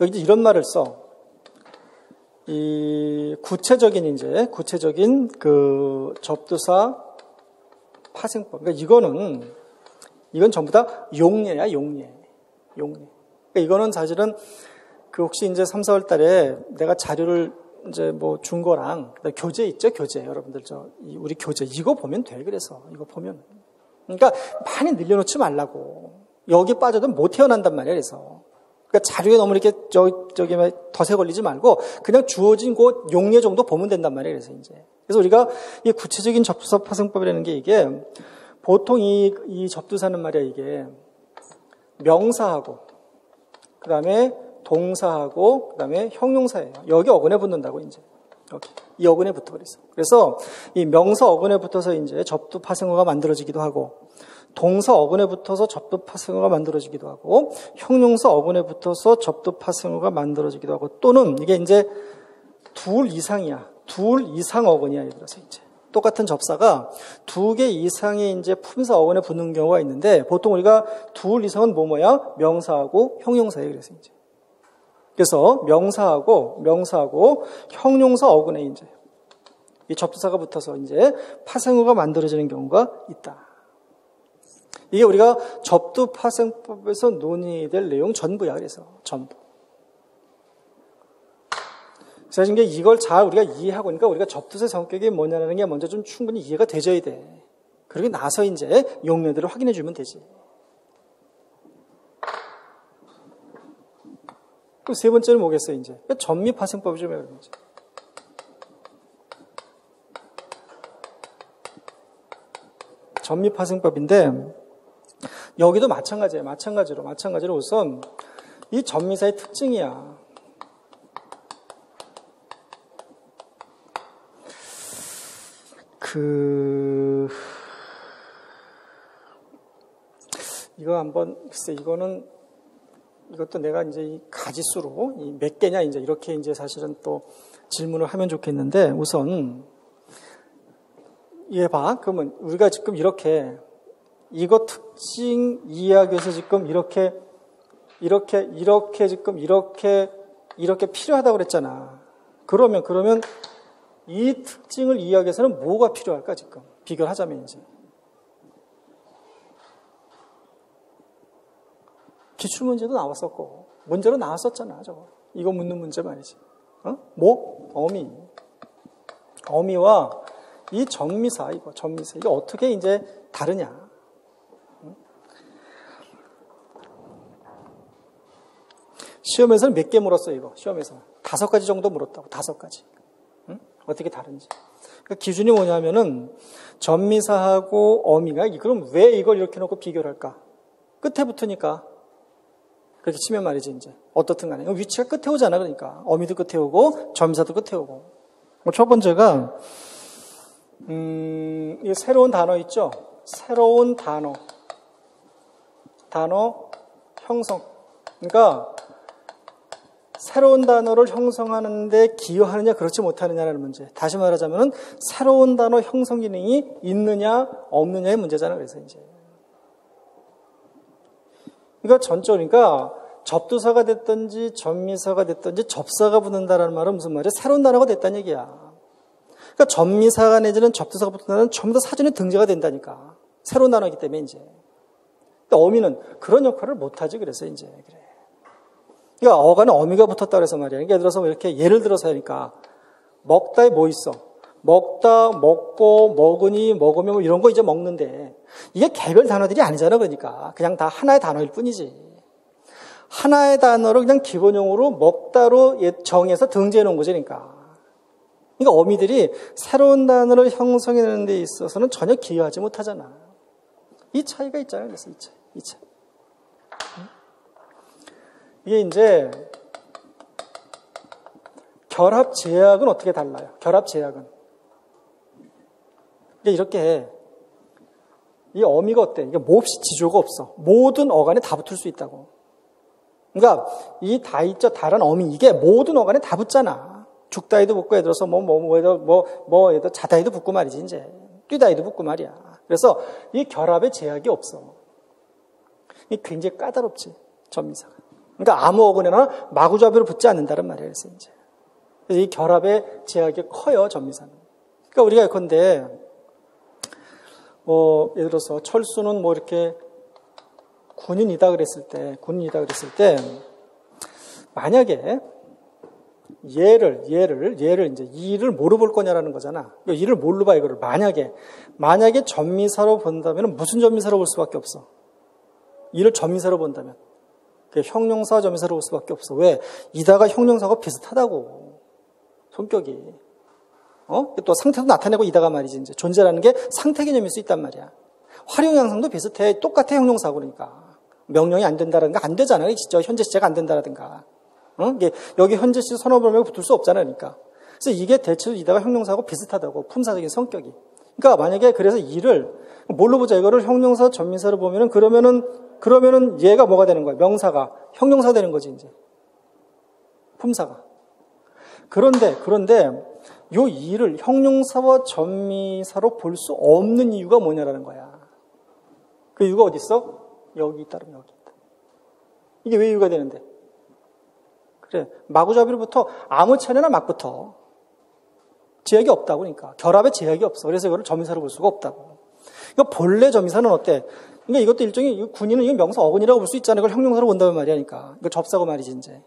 여기 이런 말을 써. 이 구체적인 이제 구체적인 그 접두사 파생법. 그러니까 이거는 이건 전부 다 용례야, 용례. 용례. 그러니까 이거는 사실은 그 혹시 이제 3, 4월 달에 내가 자료를 이제 뭐 준 거랑 교재 있죠, 교재. 여러분들 저 우리 교재 이거 보면 돼. 그래서 이거 보면. 그러니까 많이 늘려놓지 말라고. 여기 빠져도 못 태어난단 말이야. 그래서. 그러니까 자료에 너무 이렇게 저, 저기 덫에 걸리지 말고 그냥 주어진 곳 용례 정도 보면 된단 말이에요. 그래서 이제. 그래서 우리가 이 구체적인 접수사 파생법이라는 게 이게 보통 이, 이 접두사는 말이야, 이게 명사하고, 그 다음에 동사하고, 그 다음에 형용사예요. 여기 어근에 붙는다고, 이제. 여기. 이 어근에 붙어버렸어. 그래서 이 명사 어근에 붙어서 이제 접두 파생어가 만들어지기도 하고, 동사 어근에 붙어서 접두 파생어가 만들어지기도 하고, 형용사 어근에 붙어서 접두 파생어가 만들어지기도 하고, 또는 이게 이제 둘 이상이야. 둘 이상 어근이야, 예를 들어서 이제. 똑같은 접사가 두 개 이상의 이제 품사 어원에 붙는 경우가 있는데 보통 우리가 둘 이상은 뭐 뭐야? 명사하고 형용사에 그래서 이제. 그래서 명사하고 명사하고 형용사 어근에 이제 이 접사가 붙어서 이제 파생어가 만들어지는 경우가 있다. 이게 우리가 접두 파생법에서 논의될 내용 전부야. 그래서 전부. 그래서 이제 이걸 잘 우리가 이해하고 그러니까 우리가 접두의 성격이 뭐냐는 게 먼저 좀 충분히 이해가 되져야 돼. 그러고 나서 이제 용례들을 확인해 주면 되지. 그럼 세 번째는 뭐겠어요, 이제? 전미 파생법이죠, 그러면 전미 파생법인데 여기도 마찬가지예요. 마찬가지로 마찬가지로 우선 이 전미사의 특징이야. 그 이거 한번 글쎄 이거는 이것도 내가 이제 이 가지수로 이 몇 개냐 이제 이렇게 이제 사실은 또 질문을 하면 좋겠는데 우선 얘 봐. 그러면 우리가 지금 이렇게 이거 특징 위해서 지금 이렇게 이렇게 이렇게 지금 이렇게 이렇게 필요하다고 그랬잖아. 그러면 그러면 이 특징을 이해하기 위해서는 뭐가 필요할까 지금? 비교를 하자면 이제. 기출 문제도 나왔었고 문제로 나왔었잖아 저거. 이거 묻는 문제 말이지. 어? 뭐? 어미. 어미와 이 전미사 이거 전미사. 이게 어떻게 이제 다르냐? 시험에서는 몇 개 물었어 이거? 시험에서 다섯 가지 정도 물었다고 다섯 가지. 응? 어떻게 다른지. 그 기준이 뭐냐면은 전미사하고 어미가 그럼 왜 이걸 이렇게 놓고 비교를 할까? 끝에 붙으니까. 그렇게 치면 말이지 이제. 어떻든 간에. 위치가 끝에 오잖아 그러니까. 어미도 끝에 오고 전미사도 끝에 오고. 뭐첫 번째가 음, 이 새로운 단어 있죠? 새로운 단어. 단어 형성. 그러니까 새로운 단어를 형성하는데 기여하느냐 그렇지 못하느냐라는 문제. 다시 말하자면 새로운 단어 형성 기능이 있느냐 없느냐의 문제잖아요. 그래서 이제 그러니까 전적으로 그러니까 접두사가 됐든지 전미사가 됐든지 접사가 붙는다라는 말은 무슨 말이야? 새로운 단어가 됐다는 얘기야. 그러니까 전미사가 내지는 접두사가 붙는다는 전부 다 사전에 등재가 된다니까. 새로운 단어이기 때문에 이제. 근데 어미는 그런 역할을 못하지 그래서 이제 그래. 그러니까 어간에 어미가 붙었다 그래서 말이야. 그러니까 예를 들어서 뭐 이렇게 예를 들어서 하니까 먹다에 뭐 있어? 먹다, 먹고, 먹으니, 먹으면 뭐 이런 거 이제 먹는데 이게 개별 단어들이 아니잖아. 그러니까 그냥 다 하나의 단어일 뿐이지. 하나의 단어를 그냥 기본용으로 먹다로 정해서 등재해 놓은 거지. 그러니까. 그러니까 어미들이 새로운 단어를 형성해내는 데 있어서는 전혀 기여하지 못하잖아. 이 차이가 있잖아요. 그래서 이 차이. 이 차이. 이게 이제 결합 제약은 어떻게 달라요? 결합 제약은 이게 이렇게 해. 이 어미가 어때? 이게 몹시 지조가 없어. 모든 어간에 다 붙을 수 있다고. 그러니까 이다 있죠. 다른 어미 이게 모든 어간에 다 붙잖아. 죽다이도 붙고 예를 들어서 뭐뭐 뭐뭐 뭐, 뭐, 자다이도 붙고 말이지 이제 뛰다이도 붙고 말이야. 그래서 이 결합의 제약이 없어. 이 굉장히 까다롭지 전미사가. 그러니까 아무 어근에나 마구잡이로 붙지 않는다는 말이에요. 그래서 이제. 그래서 이 결합의 제약이 커요, 전미사는. 그러니까 우리가 예컨대, 뭐, 예를 들어서 철수는 뭐 이렇게 군인이다 그랬을 때, 군인이다 그랬을 때, 만약에 얘를, 얘를, 얘를 이제 이를 뭐로 볼 거냐라는 거잖아. 이를 뭘로 봐, 이거를. 만약에, 만약에 전미사로 본다면 무슨 전미사로 볼 수밖에 없어? 이를 전미사로 본다면. 형용사 점에서 올 수밖에 없어. 왜? 이다가 형용사가 비슷하다고. 성격이. 어? 또 상태도 나타내고 이다가 말이지. 이제 존재라는 게 상태 개념일 수 있단 말이야. 활용 양상도 비슷해. 똑같아 형용사 그러니까. 명령이 안 된다라든가 안 되잖아요. 진짜 현재 시제가 안 된다라든가. 어? 이게 여기 현재 시 선어범에 붙을 수 없잖아요. 그러니까. 그래서 이게 대체로 이다가 형용사하고 비슷하다고. 품사적인 성격이. 그러니까 만약에 그래서 이를 뭘로 보자 이거를 형용사 전민사로 보면은 그러면은 그러면은 얘가 뭐가 되는 거야? 명사가 형용사 되는 거지 이제. 품사가. 그런데 그런데 요 이를 형용사와 전미사로 볼 수 없는 이유가 뭐냐라는 거야. 그 이유가 어디 있어? 여기 있다면 여기 있다. 이게 왜 이유가 되는데? 그래 마구잡이로부터 아무 차례나 막부터 제약이 없다고 그러니까 결합에 제약이 없어. 그래서 이거를 점미사로 볼 수가 없다고. 이거 본래 점미사는 어때? 그러니까 이것도 일종의 군인은 이거 명사 어근이라고 볼 수 있잖아. 이걸 형용사로 본다면 말이야니까. 이거 접사고 말이지 이제.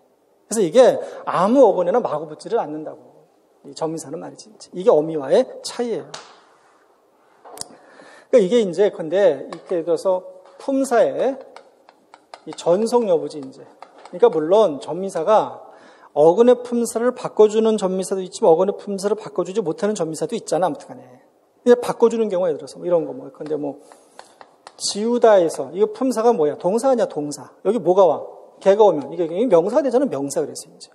그래서 이게 아무 어근에나 마구 붙지를 않는다고. 이 점미사는 말이지. 이게 어미와의 차이예요. 그러니까 이게 이제 근데 이렇게 들어서 품사의 전속 여부지 이제. 그러니까 물론 전미사가 어근의 품사를 바꿔주는 전미사도 있지만 어근의 품사를 바꿔주지 못하는 전미사도 있잖아 아무튼간에. 바꿔주는 경우에 들어서 뭐 이런 거 뭐. 근데 뭐 지우다에서 이거 품사가 뭐야? 동사 아니야 동사. 여기 뭐가 와? 개가 오면 이게 명사가 되잖아 명사 그래서 이제.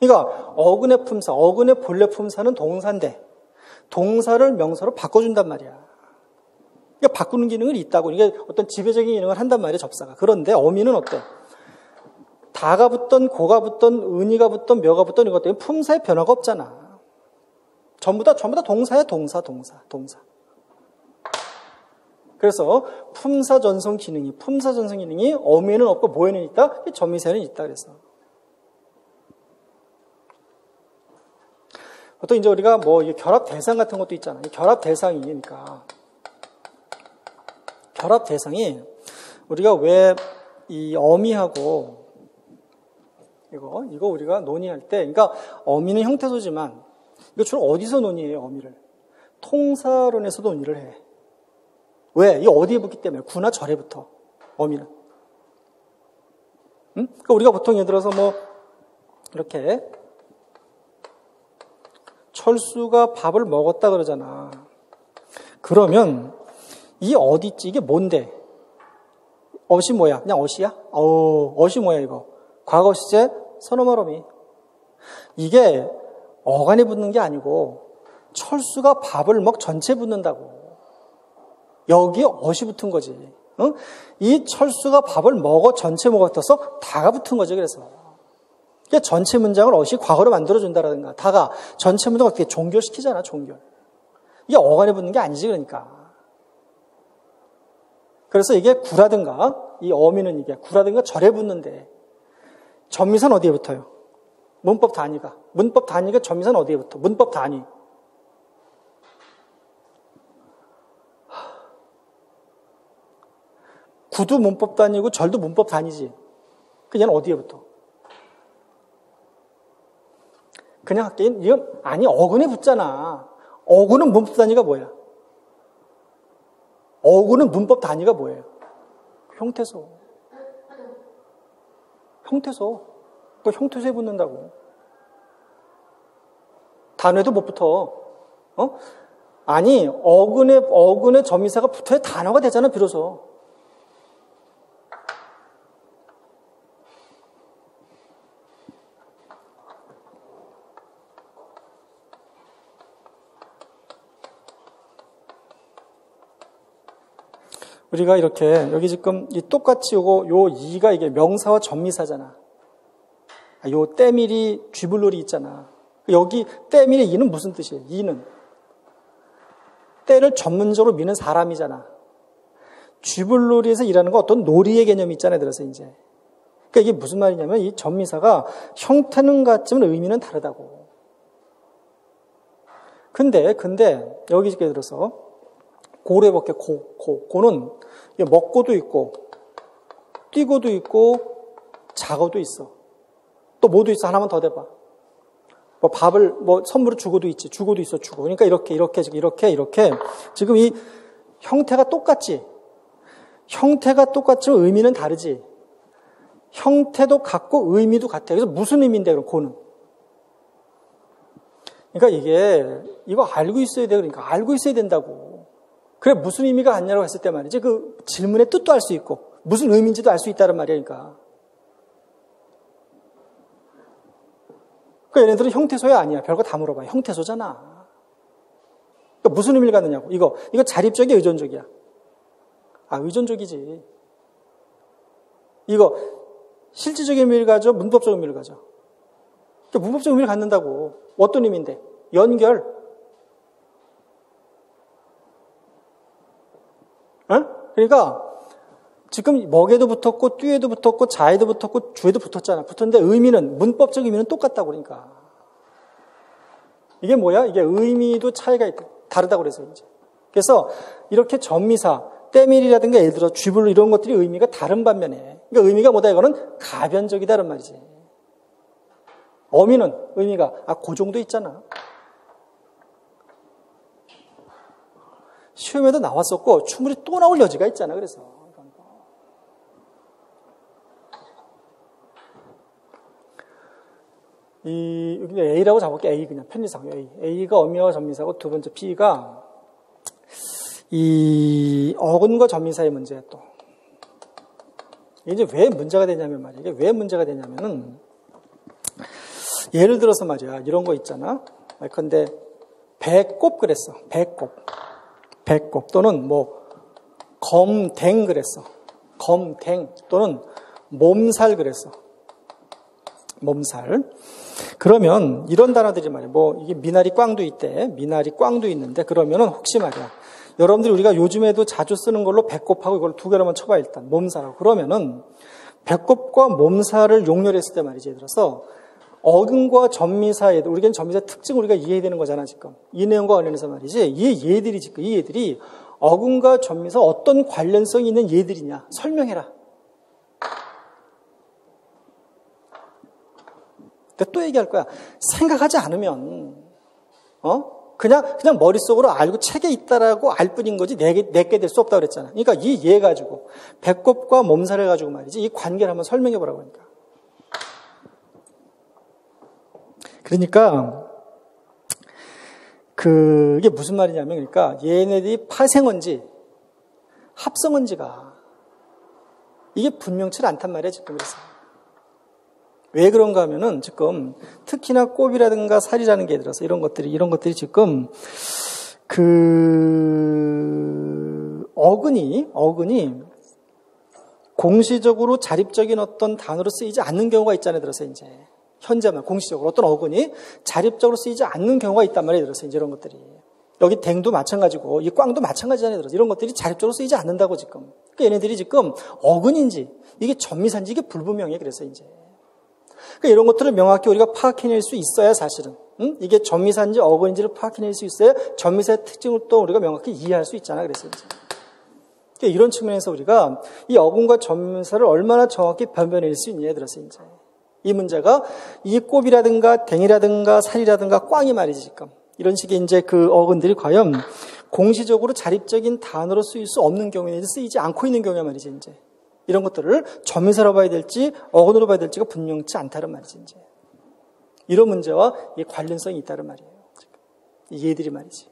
그러니까 어근의 품사, 어근의 본래 품사는 동사인데 동사를 명사로 바꿔준단 말이야. 그러니까 바꾸는 기능은 있다고. 이게 어떤 지배적인 기능을 한단 말이야 접사가. 그런데 어미는 어때? 다가 붙던 고가 붙던 은이가 붙던 묘가 붙던 이것 때문에 품사의 변화가 없잖아. 전부 다 전부 다 동사야 동사 동사 동사. 그래서 품사 전송 기능이 품사 전송 기능이 어미에는 없고 뭐에는 있다? 전미사에는 있다 그래서. 보통 이제 우리가 뭐 결합 대상 같은 것도 있잖아. 결합 대상이니까 결합 대상이 우리가 왜 이 어미하고 이거 이거 우리가 논의할 때, 그러니까 어미는 형태소지만 이거 주로 어디서 논의해요 어미를? 통사론에서 논의를 해. 왜? 이 어디에 붙기 때문에 구나 절에 붙어 어미는. 응? 그러니까 우리가 보통 예를 들어서 뭐 이렇게 철수가 밥을 먹었다 그러잖아. 그러면 이 어디지? 이게 뭔데? 어시 뭐야? 그냥 어시야? 어, 어시 뭐야 이거? 과거 시제 선어말어미. 이게 어간에 붙는 게 아니고 철수가 밥을 먹 전체 붙는다고. 여기 어시 붙은 거지. 응? 이 철수가 밥을 먹어 전체 먹었어서 다가 붙은 거죠. 그래서 이게 전체 문장을 어시 과거로 만들어준다라든가 다가 전체 문장을 어떻게 종결시키잖아. 종결. 이게 어간에 붙는 게 아니지 그러니까. 그래서 이게 구라든가 이 어미는 이게 구라든가 절에 붙는데 전미선 어디에 붙어요? 문법 단위가 문법 단위가 전미선 어디에 붙어? 문법 단위. 구도 문법 단위고 절도 문법 단위지. 그냥 어디에 붙어? 그냥 할게. 이건 아니 어근에 붙잖아. 어근은 문법 단위가 뭐야? 어구는 문법 단위가 뭐예요? 형태소. 형태소. 그 형태소에 붙는다고. 단어에도 못 붙어. 어? 아니, 어근의, 어근의 점이사가 붙어야 단어가 되잖아, 비로소. 우리가 이렇게 여기 지금 이 똑같이 요거 요 이가 이게 명사와 전미사잖아. 아, 요 때밀이 쥐불놀이 있잖아. 여기 때밀의 이는 무슨 뜻이에요? 이는 때를 전문적으로 미는 사람이잖아. 쥐불놀이에서 일하는 거 어떤 놀이의 개념이 있잖아요. 들어서 이제. 그러니까 이게 무슨 말이냐면 이 전미사가 형태는 같지만 의미는 다르다고. 근데 근데 여기 이렇게 들어서 고래 밖에 고, 고. 고는 먹고도 있고, 뛰고도 있고, 자고도 있어. 또 뭐도 있어? 하나만 더 대봐. 뭐 밥을, 뭐 선물을 주고도 있지. 주고도 있어, 주고. 그러니까 이렇게, 이렇게, 이렇게, 이렇게. 지금 이 형태가 똑같지. 형태가 똑같지만 의미는 다르지. 형태도 같고 의미도 같아. 그래서 무슨 의미인데, 그럼 고는? 그러니까 이게, 이거 알고 있어야 돼. 그러니까 알고 있어야 된다고. 그래 무슨 의미가 같냐고 했을 때 말이지 그 질문의 뜻도 알 수 있고 무슨 의미인지도 알 수 있다는 말이니까. 그러니까 얘네들은 형태소야 아니야. 별거 다 물어봐. 형태소잖아. 그러니까 무슨 의미를 갖느냐고. 이거 이거 자립적이야 의존적이야. 아 의존적이지. 이거 실질적인 의미를 가져 문법적 의미를 가져. 그러니까 문법적 의미를 갖는다고. 어떤 의미인데? 연결. 어? 그러니까 지금 먹에도 붙었고 뚜에도 붙었고 자에도 붙었고 주에도 붙었잖아. 붙었는데 의미는 문법적 의미는 똑같다고 그러니까. 이게 뭐야? 이게 의미도 차이가. 다르다고 그래서 이제. 그래서 이렇게 전미사, 때밀이라든가 예를 들어 쥐불 이런 것들이 의미가 다른 반면에 그러니까 의미가 뭐다 이거는 가변적이다는 말이지. 어미는 의미가 아 그 정도 있잖아. 시험에도 나왔었고 충분히 또 나올 여지가 있잖아. 그래서 이 A라고 잡을게 A 그냥 편리상 A. A가 어미와 전미사고 두 번째 B가 이 어근과 전미사의 문제 또. 이제 왜 문제가 되냐면 말이야. 이게 왜 문제가 되냐면은 예를 들어서 말이야. 이런 거 있잖아. 근데 배꼽 그랬어. 배꼽. 배꼽 또는 뭐 검댕 그랬어. 검댕 또는 몸살 그랬어. 몸살. 그러면 이런 단어들이 말이야. 뭐 이게 미나리 꽝도 있대. 미나리 꽝도 있는데 그러면은 혹시 말이야. 여러분들이 우리가 요즘에도 자주 쓰는 걸로 배꼽하고 이걸 두 개로만 쳐봐 일단 몸살하고 그러면은 배꼽과 몸살을 용렬했을 때 말이지 들어서 어근과 전미사에 우리겐 전미사 특징 우리가 이해해야 되는 거잖아 지금 이 내용과 관련해서 말이지 이 예들이 지금 이 예들이 어근과 전미사 어떤 관련성이 있는 예들이냐 설명해라. 근데 또 얘기할 거야. 생각하지 않으면 어 그냥 그냥 머릿속으로 알고 책에 있다라고 알 뿐인 거지 내게 내게 될 수 없다 고 그랬잖아. 그러니까 이 예 가지고 배꼽과 몸살을 가지고 말이지 이 관계를 한번 설명해 보라고 하니까. 그러니까 그게 무슨 말이냐면 그러니까 얘네들이 파생원지 합성원지가 이게 분명치 않단 말이야 지금 그래서. 왜 그런가 하면은 지금 특히나 꼽이라든가 살이라는 게 들어서 이런 것들이 이런 것들이 지금 그 어근이 어근이 공시적으로 자립적인 어떤 단어로 쓰이지 않는 경우가 있잖아요. 들어서 이제 현재만 공시적으로 어떤 어근이 자립적으로 쓰이지 않는 경우가 있단 말이에요. 들어서 이제 이런 것들이 여기 댕도 마찬가지고 이 꽝도 마찬가지잖아요. 들어서 이런 것들이 자립적으로 쓰이지 않는다고 지금. 그러니까 얘네들이 지금 어근인지 이게 전미산지 이게 불분명해. 그래서 이제 그러니까 이런 것들을 명확히 우리가 파악해낼 수 있어야 사실은 응? 이게 전미사인지 어근인지를 파악해낼 수 있어야 전미사의 특징을 또 우리가 명확히 이해할 수 있잖아. 그래서 이제. 그러니까 이런 측면에서 우리가 이 어근과 전미사를 얼마나 정확히 변변해낼 수 있냐에 들어서 이제 이 문제가 이 꼽이라든가 댕이라든가 살이라든가 꽝이 말이지 지금 이런 식의 이제 그 어근들이 과연 공시적으로 자립적인 단어로 쓰일 수 없는 경우에 쓰이지 않고 있는 경우에 말이지 이제 이런 것들을 점유사로 봐야 될지 어근으로 봐야 될지가 분명치 않다는 말이지 이제. 이런 문제와 이 관련성이 있다는 말이에요. 얘들이 말이지.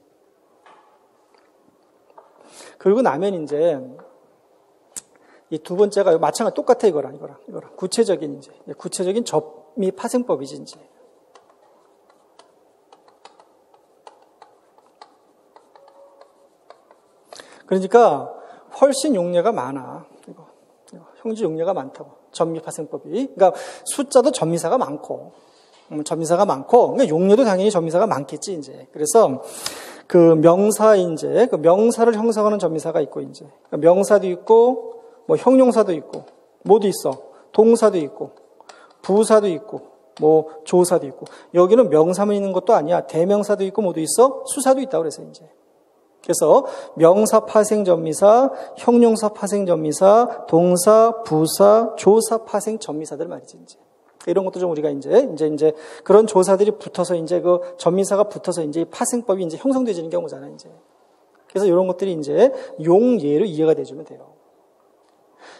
그리고 나면 이제 이 두 번째가 마찬가지 똑같아 이거랑 이거랑 이거랑 구체적인 이제 구체적인 접미 파생법이지 이제. 그러니까 훨씬 용례가 많아. 이거. 형지 용례가 많다고. 전미파생법이. 그러니까 숫자도 전미사가 많고, 음, 전미사가 많고, 그러니까 용례도 당연히 전미사가 많겠지, 이제. 그래서 그 명사, 이제, 그 명사를 형성하는 전미사가 있고, 이제. 그러니까 명사도 있고, 뭐 형용사도 있고, 뭐도 있어. 동사도 있고, 부사도 있고, 뭐 조사도 있고. 여기는 명사만 있는 것도 아니야. 대명사도 있고, 뭐도 있어. 수사도 있다 그래서 이제. 그래서 명사 파생 전미사, 형용사 파생 전미사, 동사, 부사, 조사 파생 전미사들 말이지 이제. 이런 것도 좀 우리가 이제 이제 이제 그런 조사들이 붙어서 이제 그 전미사가 붙어서 이제 파생법이 이제 형성되지는 경우잖아 이제. 그래서 이런 것들이 이제 용예로 이해가 되주면 돼요.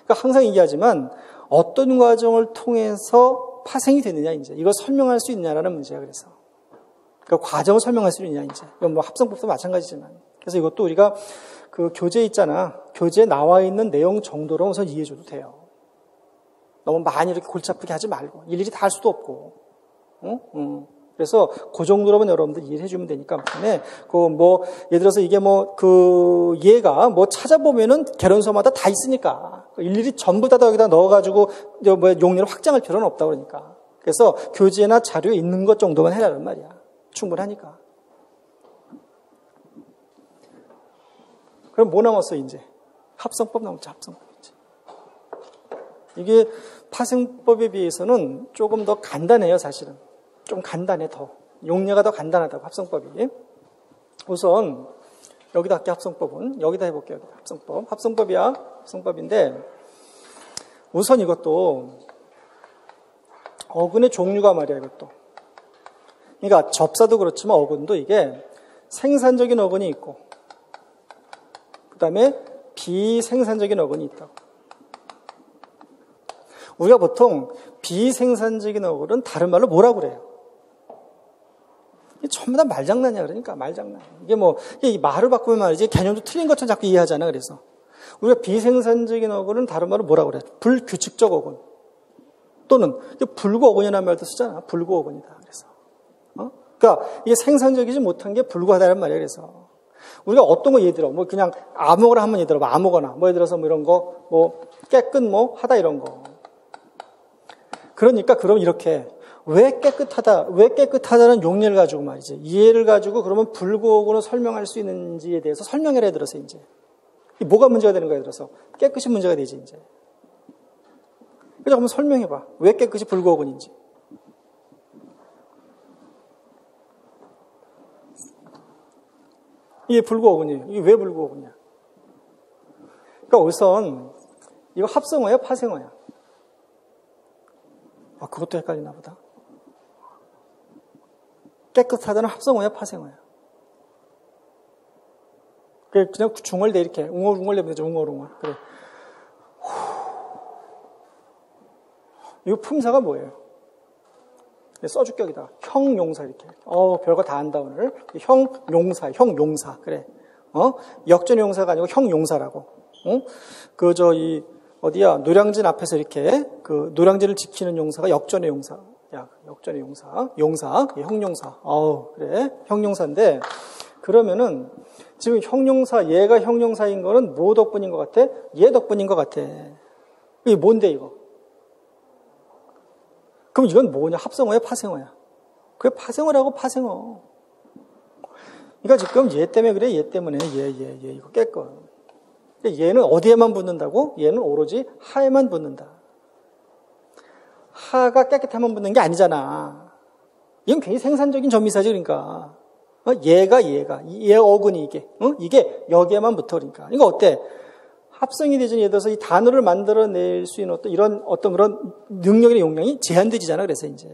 그러니까 항상 얘기하지만 어떤 과정을 통해서 파생이 되느냐 이제 이걸 설명할 수 있냐라는 문제야 그래서. 그러니까 과정을 설명할 수 있느냐 이제. 이건 뭐 합성법도 마찬가지지만. 그래서 이것도 우리가 그 교재 있잖아. 교재에 나와 있는 내용 정도로 우선 이해해줘도 돼요. 너무 많이 이렇게 골치 아프게 하지 말고 일일이 다 할 수도 없고. 응? 응. 그래서 그 정도로만 여러분들 이해해 주면 되니까 반에. 그뭐 예를 들어서 이게 뭐 그 얘가 뭐 찾아보면은 결론서마다 다 있으니까 그 일일이 전부 다 여기다 넣어가지고 뭐 용리를 확장할 필요는 없다 그러니까. 그래서 교재나 자료에 있는 것 정도만 해라는 말이야. 충분하니까. 그럼 뭐 남았어 이제? 합성법 남았지 합성법 이제 이게 파생법에 비해서는 조금 더 간단해요 사실은. 좀 간단해, 더. 용례가 더 간단하다고, 합성법이. 우선, 여기다 할게, 합성법은. 여기다 해볼게요. 합성법. 합성법이야, 합성법인데, 우선 이것도, 어근의 종류가 말이야, 이것도. 그러니까 접사도 그렇지만 어근도 이게 생산적인 어근이 있고, 그 다음에 비생산적인 어근이 있다고. 우리가 보통 비생산적인 어근은 다른 말로 뭐라고 그래요? 전부 다 말장난이야, 그러니까 말장난. 이게 뭐, 이게 말을 바꾸면 말이지 개념도 틀린 것처럼 자꾸 이해하잖아, 그래서. 우리가 비생산적인 어근은 다른 말로 뭐라고 그래? 불규칙적 어근. 또는 불구어근이라는 말도 쓰잖아. 불구어근이다. 그래서. 어? 그러니까 이게 생산적이지 못한 게 불구하다는 말이야. 그래서. 우리가 어떤 거 예를 들어, 뭐 그냥 아무거나 한번 예를 들어, 뭐 아무거나, 뭐 예를 들어서 뭐 이런 거, 뭐 깨끗 뭐 하다 이런 거. 그러니까 그럼 이렇게 왜 깨끗하다, 왜 깨끗하다는 용례를 가지고 말이지. 이해를 가지고 그러면 불구하고는 설명할 수 있는지에 대해서 설명을 해 들어서 이제. 뭐가 문제가 되는 거야, 들어서. 깨끗이 문제가 되지, 이제. 그래서 한번 설명해 봐. 왜 깨끗이 불구어근인지. 이게 불구어근이에요. 이게 왜 불구어근이야? 그러니까 우선 이거 합성어야, 파생어야? 아, 그것도 헷갈리나 보다. 깨끗하다는 합성어야, 파생어야? 그냥 중얼대 이렇게 웅얼웅얼 내면 되죠, 웅얼웅얼. 그래. 이거 품사가 뭐예요? 써주격이다. 형용사 이렇게. 어, 별거 다 한다 오늘. 형용사, 형용사. 그래. 어? 역전용사가 아니고 형용사라고. 어? 그저 이 어디야 노량진 앞에서 이렇게 그 노량진을 지키는 용사가 역전의 용사. 야, 역전의 용사. 용사, 예, 형용사. 어, 그래. 형용사인데 그러면은 지금 형용사 얘가 형용사인 거는 뭐 덕분인 것 같아? 얘 덕분인 것 같아. 이게 뭔데 이거? 그럼 이건 뭐냐? 합성어야, 파생어야? 그게 파생어라고 파생어. 그러니까 지금 얘 때문에 그래, 얘 때문에, 얘, 얘, 얘, 이거 깼건. 얘는 어디에만 붙는다고? 얘는 오로지 하에만 붙는다. 하가 깨끗하면 붙는 게 아니잖아. 이건 굉장히 생산적인 점미사지, 그러니까. 어? 얘가 얘가, 얘 어근이 이게, 어? 이게 여기에만 붙어, 그러니까. 이거 어때? 합성이 되지 예를 들어서 이 단어를 만들어낼 수 있는 어떤 이런 어떤 그런 능력의 용량이 제한되지잖아. 그래서 이제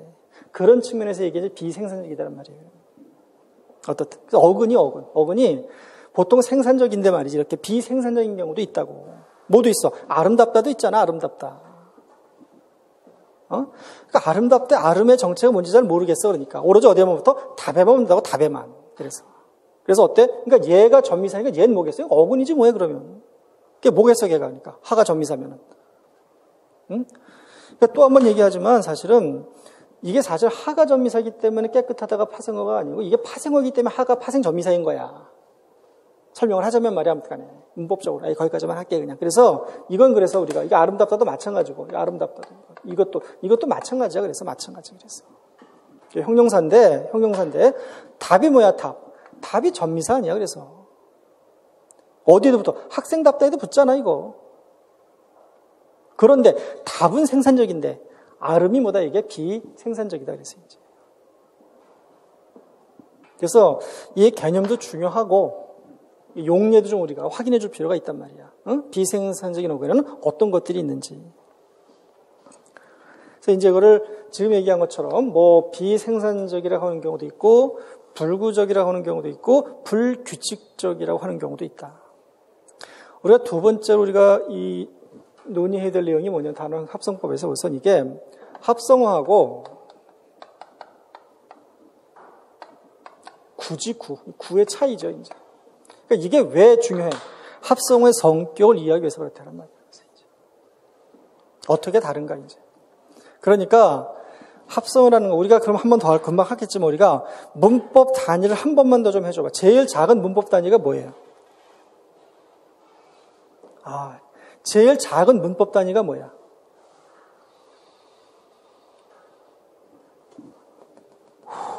그런 측면에서 얘기해 비생산적이다란 말이에요. 어떻든 어근이 어근, 어근이 보통 생산적인데 말이지 이렇게 비생산적인 경우도 있다고. 모두 있어. 아름답다도 있잖아. 아름답다. 어? 그러니까 아름답다. 아름의 정체가 뭔지 잘 모르겠어. 그러니까 오로지 어디에만부터 답에만 본다고 답에만. 그래서 그래서 어때? 그러니까 얘가 전미사니까 얘는 뭐겠어요? 어근이지 뭐해 그러면. 그게 뭐겠어, 걔가. 그러니까. 하가 전미사면은. 응? 그러니까 또 한 번 얘기하지만 사실은 이게 사실 하가 전미사이기 때문에 깨끗하다가 파생어가 아니고 이게 파생어이기 때문에 하가 파생 전미사인 거야. 설명을 하자면 말이야, 아무튼간에. 문법적으로. 아니, 거기까지만 할게, 그냥. 그래서 이건 그래서 우리가, 이게 아름답다도 마찬가지고, 아름답다도. 이것도, 이것도 마찬가지야. 그래서 마찬가지. 그래서. 형용사인데, 형용사인데, 답이 뭐야, 답? 답이 전미사 아니야, 그래서. 어디에도 붙어? 학생답다해도 붙잖아, 이거. 그런데 답은 생산적인데, 아름이 뭐다? 이게 비생산적이다. 그래서 이제. 그래서 이 개념도 중요하고, 용례도 좀 우리가 확인해 줄 필요가 있단 말이야. 응? 비생산적인 어근에는 어떤 것들이 있는지. 그래서 이제 이거를 지금 얘기한 것처럼 뭐 비생산적이라고 하는 경우도 있고, 불구적이라고 하는 경우도 있고, 불규칙적이라고 하는 경우도 있다. 우리가 두 번째로 우리가 이 논의해야 될 내용이 뭐냐면 단어 합성법에서 우선 이게 합성어하고 구지 구, 구의 차이죠, 이제. 그러니까 이게 왜 중요해? 합성어의 성격을 이해하기 위해서 그렇다는 말이에요. 어떻게 다른가, 이제. 그러니까 합성어라는 거, 우리가 그럼 한 번더 금방 하겠지만 우리가 문법 단위를 한 번만 더 좀 해줘봐. 제일 작은 문법 단위가 뭐예요? 아, 제일 작은 문법 단위가 뭐야?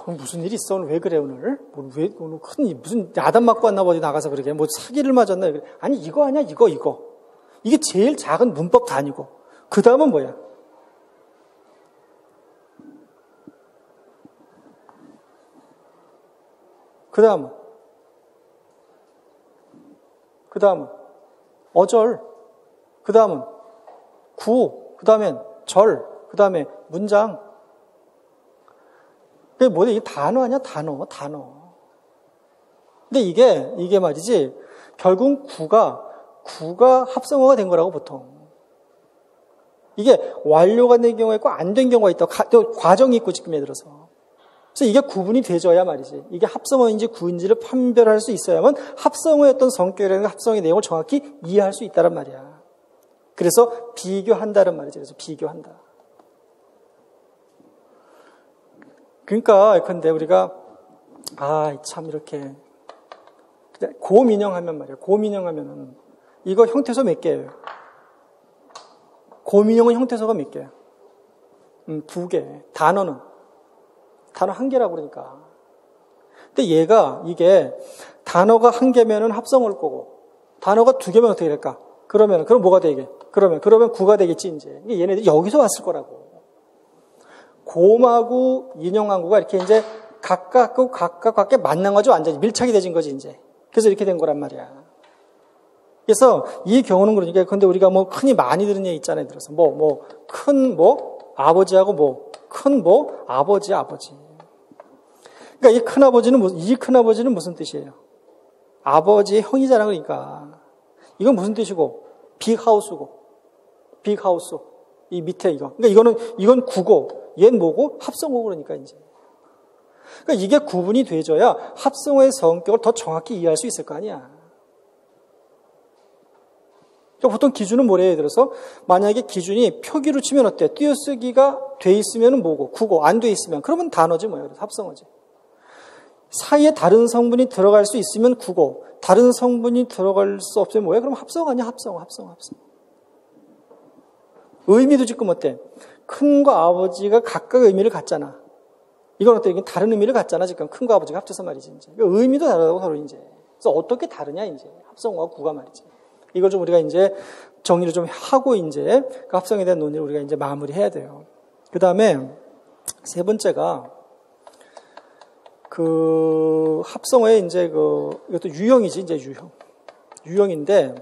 무슨 일이 있어? 오늘 왜 그래, 오늘? 뭐, 왜, 오늘 큰, 무슨 야단 맞고 왔나 봐, 어디 나가서 그러게. 뭐 사기를 맞았나? 아니, 이거 아니야, 이거, 이거. 이게 제일 작은 문법 단위고. 그 다음은 뭐야? 그 다음은? 그 다음은? 어절. 그 다음은? 구. 그 다음엔 절. 그 다음에 문장. 그게 뭐야? 이게 단어 아니야? 단어, 단어. 근데 이게, 이게 말이지, 결국 구가, 구가 합성어가 된 거라고 보통. 이게 완료가 된 경우가 있고 안 된 경우가 있다. 또 과정이 있고 지금 예를 들어서. 그래서 이게 구분이 되져야 말이지. 이게 합성어인지 구인지를 판별할 수 있어야만 합성어의 어떤 성격이라는 합성의 내용을 정확히 이해할 수 있다란 말이야. 그래서 비교한다는 말이지. 그래서 비교한다. 그러니까 근데 우리가 아 참 이렇게 고민형하면 말이야. 고민형하면은 이거 형태소 몇 개예요? 고민형은 형태소가 몇 개야? 음, 두 개. 단어는 단어 한 개라고 그러니까. 근데 얘가 이게 단어가 한 개면은 합성을 거고 단어가 두 개면 어떻게 될까? 그러면 그럼 뭐가 되게? 그러면 그러면 구가 되겠지 이제. 얘네들이 여기서 왔을 거라고. 곰하고 인형하고가 이렇게 이제 각각 각각 각각 만난 거죠 완전히 밀착이 되진 거지 이제. 그래서 이렇게 된 거란 말이야. 그래서 이 경우는 그러니까 근데 우리가 뭐 흔히 많이 들은 얘기 있잖아요. 들어서 뭐 뭐 큰뭐 뭐, 아버지하고 뭐 큰뭐 뭐, 아버지 아버지. 그러니까 이 큰아버지는 이 큰아버지는 무슨 뜻이에요? 아버지의 형이잖아 그러니까. 이건 무슨 뜻이고? 빅하우스고. 빅하우스. 이 밑에 이거. 그러니까 이거는 이건 구고 얘는 뭐고? 합성어 그러니까 이제. 그러니까 이게 구분이 되져야 합성어의 성격을 더 정확히 이해할 수 있을 거 아니야. 그러니까 보통 기준은 뭐래 예를 들어서 만약에 기준이 표기로 치면 어때? 띄어쓰기가 돼 있으면 뭐고 구고 안돼 있으면 그러면 단어지 뭐야? 합성어지. 사이에 다른 성분이 들어갈 수 있으면 구고 다른 성분이 들어갈 수 없으면 뭐야? 그럼 합성 아니야? 합성, 합성, 합성. 의미도 지금 어때? 큰과 아버지가 각각 의미를 갖잖아. 이건? 이건 다른 의미를 갖잖아. 지금 큰과 아버지가 합쳐서 말이지. 이제. 그러니까 의미도 다르다고 서로 이제. 그래서 어떻게 다르냐 이제 합성과 구가 말이지. 이걸 좀 우리가 이제 정리를 좀 하고 이제 그 합성에 대한 논의를 우리가 이제 마무리해야 돼요. 그 다음에 세 번째가 그 합성어의 이제 그 이것도 유형이지 이제 유형 유형인데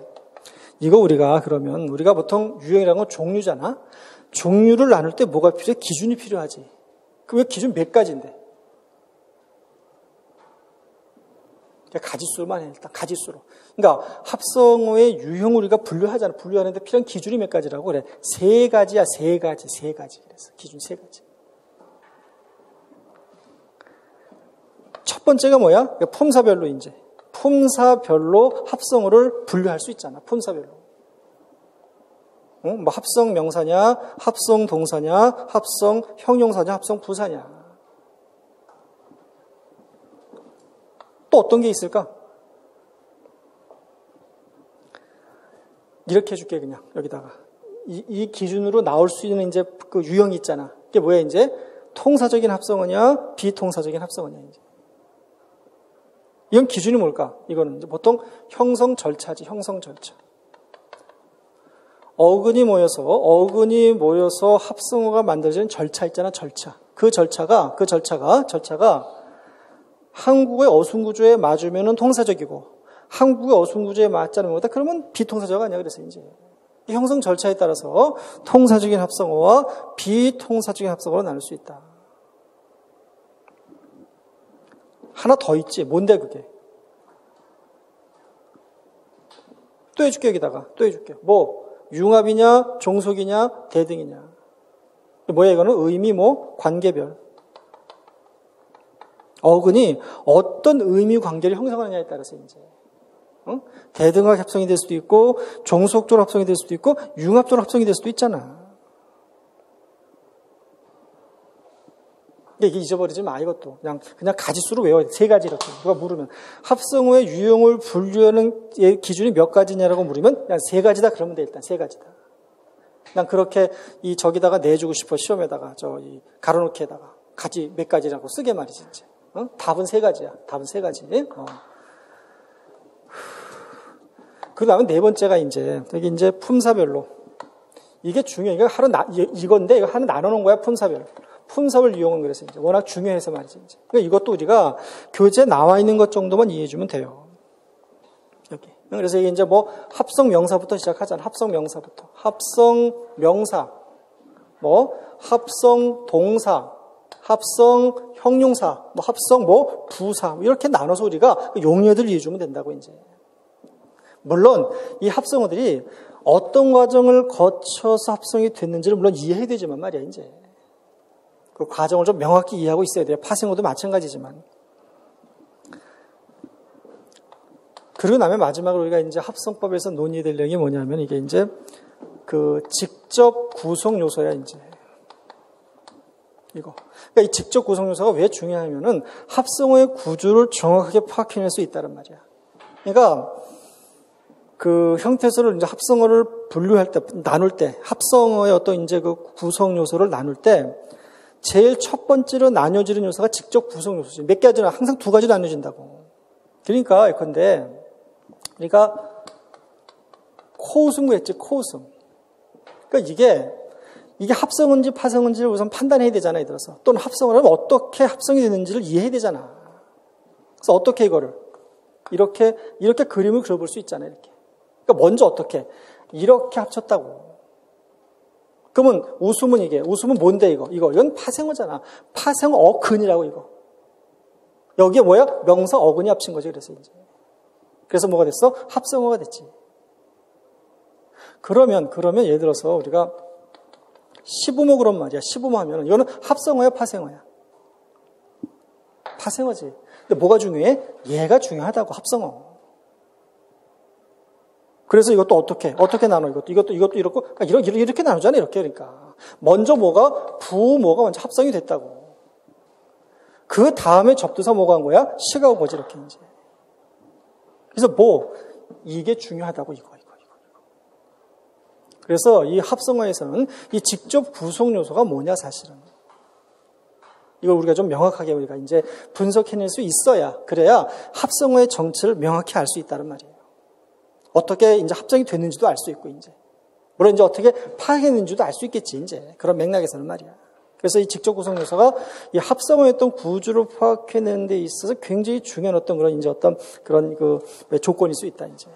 이거 우리가 그러면 우리가 보통 유형이라는 건 종류잖아. 종류를 나눌 때 뭐가 필요해? 기준이 필요하지. 그 왜 기준 몇 가지인데? 가지수만 해, 일단 가지수로. 그러니까 합성어의 유형 우리가 분류하잖아. 분류하는데 필요한 기준이 몇 가지라고 그래. 세 가지야, 세 가지, 세 가지. 그래서 기준 세 가지. 첫 번째가 뭐야? 품사별로 이제. 품사별로 합성어를 분류할 수 있잖아. 품사별로. 응? 뭐 합성 명사냐, 합성 동사냐, 합성 형용사냐, 합성 부사냐. 또 어떤 게 있을까? 이렇게 해줄게, 그냥, 여기다가. 이, 이 기준으로 나올 수 있는 이제 그 유형이 있잖아. 이게 뭐야, 이제? 통사적인 합성어냐, 비통사적인 합성어냐, 이제. 이건 기준이 뭘까? 이거는 보통 형성 절차지, 형성 절차. 어근이 모여서, 어근이 모여서 합성어가 만들어지는 절차 있잖아, 절차. 그 절차가, 그 절차가, 절차가 한국의 어순구조에 맞으면 통사적이고 한국의 어순구조에 맞지 않은 거다 그러면 비통사적 아니야 그래서 이제 형성 절차에 따라서 통사적인 합성어와 비통사적인 합성어로 나눌 수 있다. 하나 더 있지. 뭔데 그게? 또 해줄게 여기다가 또 해줄게. 뭐 융합이냐 종속이냐 대등이냐. 뭐야 이거는 의미 뭐 관계별. 어근이 어떤 의미 관계를 형성하느냐에 따라서 이제 응? 대등학 합성이 될 수도 있고 종속적 합성이 될 수도 있고 융합적 합성이 될 수도 있잖아. 이게 잊어버리지 마 이것도 그냥 그냥 가지수로 외워야 돼. 세 가지 이렇게 누가 물으면 합성어의 유형을 분류하는 기준이 몇 가지냐라고 물으면 그냥 세 가지다 그러면 돼 일단 세 가지다. 그냥 그렇게 이 저기다가 내주고 싶어 시험에다가 저 이 가로놓기에다가 가지 몇 가지라고 쓰게 말이지 이제. 어? 답은 세 가지야. 답은 세 가지. 어. 그 다음에 네 번째가 이제 여기 이제 품사별로 이게 중요해. 이거 하루 나, 이건데 이거 하나 나눠놓은 거야 품사별. 품사별 이용은 그래서 이제 워낙 중요해서 말이지. 이제. 그러니까 이것도 우리가 교재 나와 있는 것 정도만 이해해주면 돼요. 여기. 그래서 이게 이제 뭐 합성 명사부터 시작하잖아. 합성 명사부터. 합성 명사. 뭐 합성 동사. 합성 형용사. 뭐 합성 뭐 부사. 뭐 이렇게 나눠서 우리가 용어들 이해해주면 된다고 이제. 물론 이 합성어들이 어떤 과정을 거쳐서 합성이 됐는지를 물론 이해해야 되지만 말이야, 이제. 그 과정을 좀 명확히 이해하고 있어야 돼요. 파생어도 마찬가지지만. 그리고 나면 마지막으로 우리가 이제 합성법에서 논의될 내용이 뭐냐면 이게 이제 그 직접 구성 요소야, 이제. 이거. 그러니까 이 직접 구성 요소가 왜 중요하냐면은 합성어의 구조를 정확하게 파악해낼 수 있다는 말이야. 그러니까 그 형태소를 이제 합성어를 분류할 때, 나눌 때, 합성어의 어떤 이제 그 구성 요소를 나눌 때, 제일 첫 번째로 나뉘어지는 요소가 직접 구성 요소지. 몇 가지나 항상 두 가지로 나눠진다고. 그러니까, 근데, 우리가 코웃음 그랬지, 코웃음. 그러니까 이게, 이게 합성인지 파성인지를 우선 판단해야 되잖아, 요 들어서. 또는 합성을 하면 어떻게 합성이 되는지를 이해해야 되잖아. 그래서 어떻게 이거를, 이렇게, 이렇게 그림을 그려볼 수 있잖아요, 이렇게. 그러니까 먼저 어떻게? 이렇게 합쳤다고. 그러면 웃음은 이게, 웃음은 뭔데 이거? 이거, 이건 파생어잖아. 파생어 어근이라고 이거. 여기에 뭐야? 명사 어근이 합친 거지, 그래서 이제. 그래서 뭐가 됐어? 합성어가 됐지. 그러면, 그러면 예를 들어서 우리가 시부모 그런 말이야. 시부모 하면 이거는 합성어야, 파생어야? 파생어지. 근데 뭐가 중요해? 얘가 중요하다고, 합성어. 그래서 이것도 어떻게, 어떻게 나눠, 이것도, 이것도, 이것도 이렇고, 그러니까 이렇게, 이렇게 나누잖아, 이렇게. 그러니까. 먼저 뭐가, 부, 뭐가 먼저 합성이 됐다고. 그 다음에 접두사 뭐가 한 거야? 시가 온 거지, 이렇게 이제. 그래서 뭐, 이게 중요하다고, 이거, 이거, 이거, 이거. 그래서 이 합성어에서는 이 직접 구성 요소가 뭐냐, 사실은. 이걸 우리가 좀 명확하게 우리가 이제 분석해낼 수 있어야, 그래야 합성어의 정체를 명확히 알 수 있다는 말이에요. 어떻게 이제 합정이 됐는지도 알 수 있고, 이제. 물론 이제 어떻게 파악했는지도 알 수 있겠지, 이제. 그런 맥락에서는 말이야. 그래서 이 직접 구성 요소가 이 합성어의 어떤 구조를 파악해내는 데 있어서 굉장히 중요한 어떤 그런 이제 어떤 그런 그 조건일 수 있다, 이제.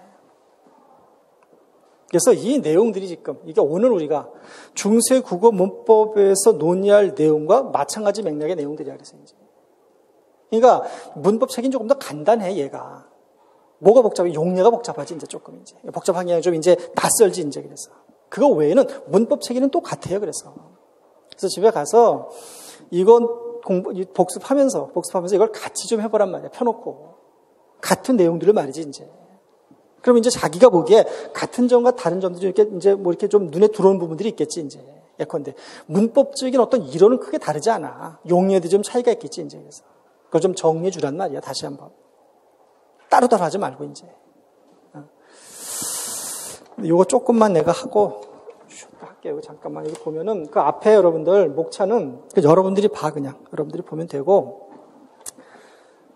그래서 이 내용들이 지금, 이게 오늘 우리가 중세 국어 문법에서 논의할 내용과 마찬가지 맥락의 내용들이야, 그래서 이제. 그러니까 문법 책이 조금 더 간단해, 얘가. 뭐가 복잡해? 용례가 복잡하지, 이제 조금 이제. 복잡한 게 아니라 좀 이제 낯설지, 이제 그래서. 그거 외에는 문법 체계는 똑같아요, 그래서. 그래서 집에 가서 이건 공부, 복습하면서, 복습하면서 이걸 같이 좀 해보란 말이야, 펴놓고. 같은 내용들을 말이지, 이제. 그럼 이제 자기가 보기에 같은 점과 다른 점들이 이렇게 이제 뭐 이렇게 좀 눈에 들어오는 부분들이 있겠지, 이제. 예컨대. 문법적인 어떤 이론은 크게 다르지 않아. 용례도 좀 차이가 있겠지, 이제. 그래서. 그걸 좀 정리해 주란 말이야, 다시 한 번. 따로따로 하지 말고 이제. 이거 어. 조금만 내가 하고 할게요. 잠깐만 이거 보면은 그 앞에 여러분들 목차는 그 여러분들이 봐 그냥 여러분들이 보면 되고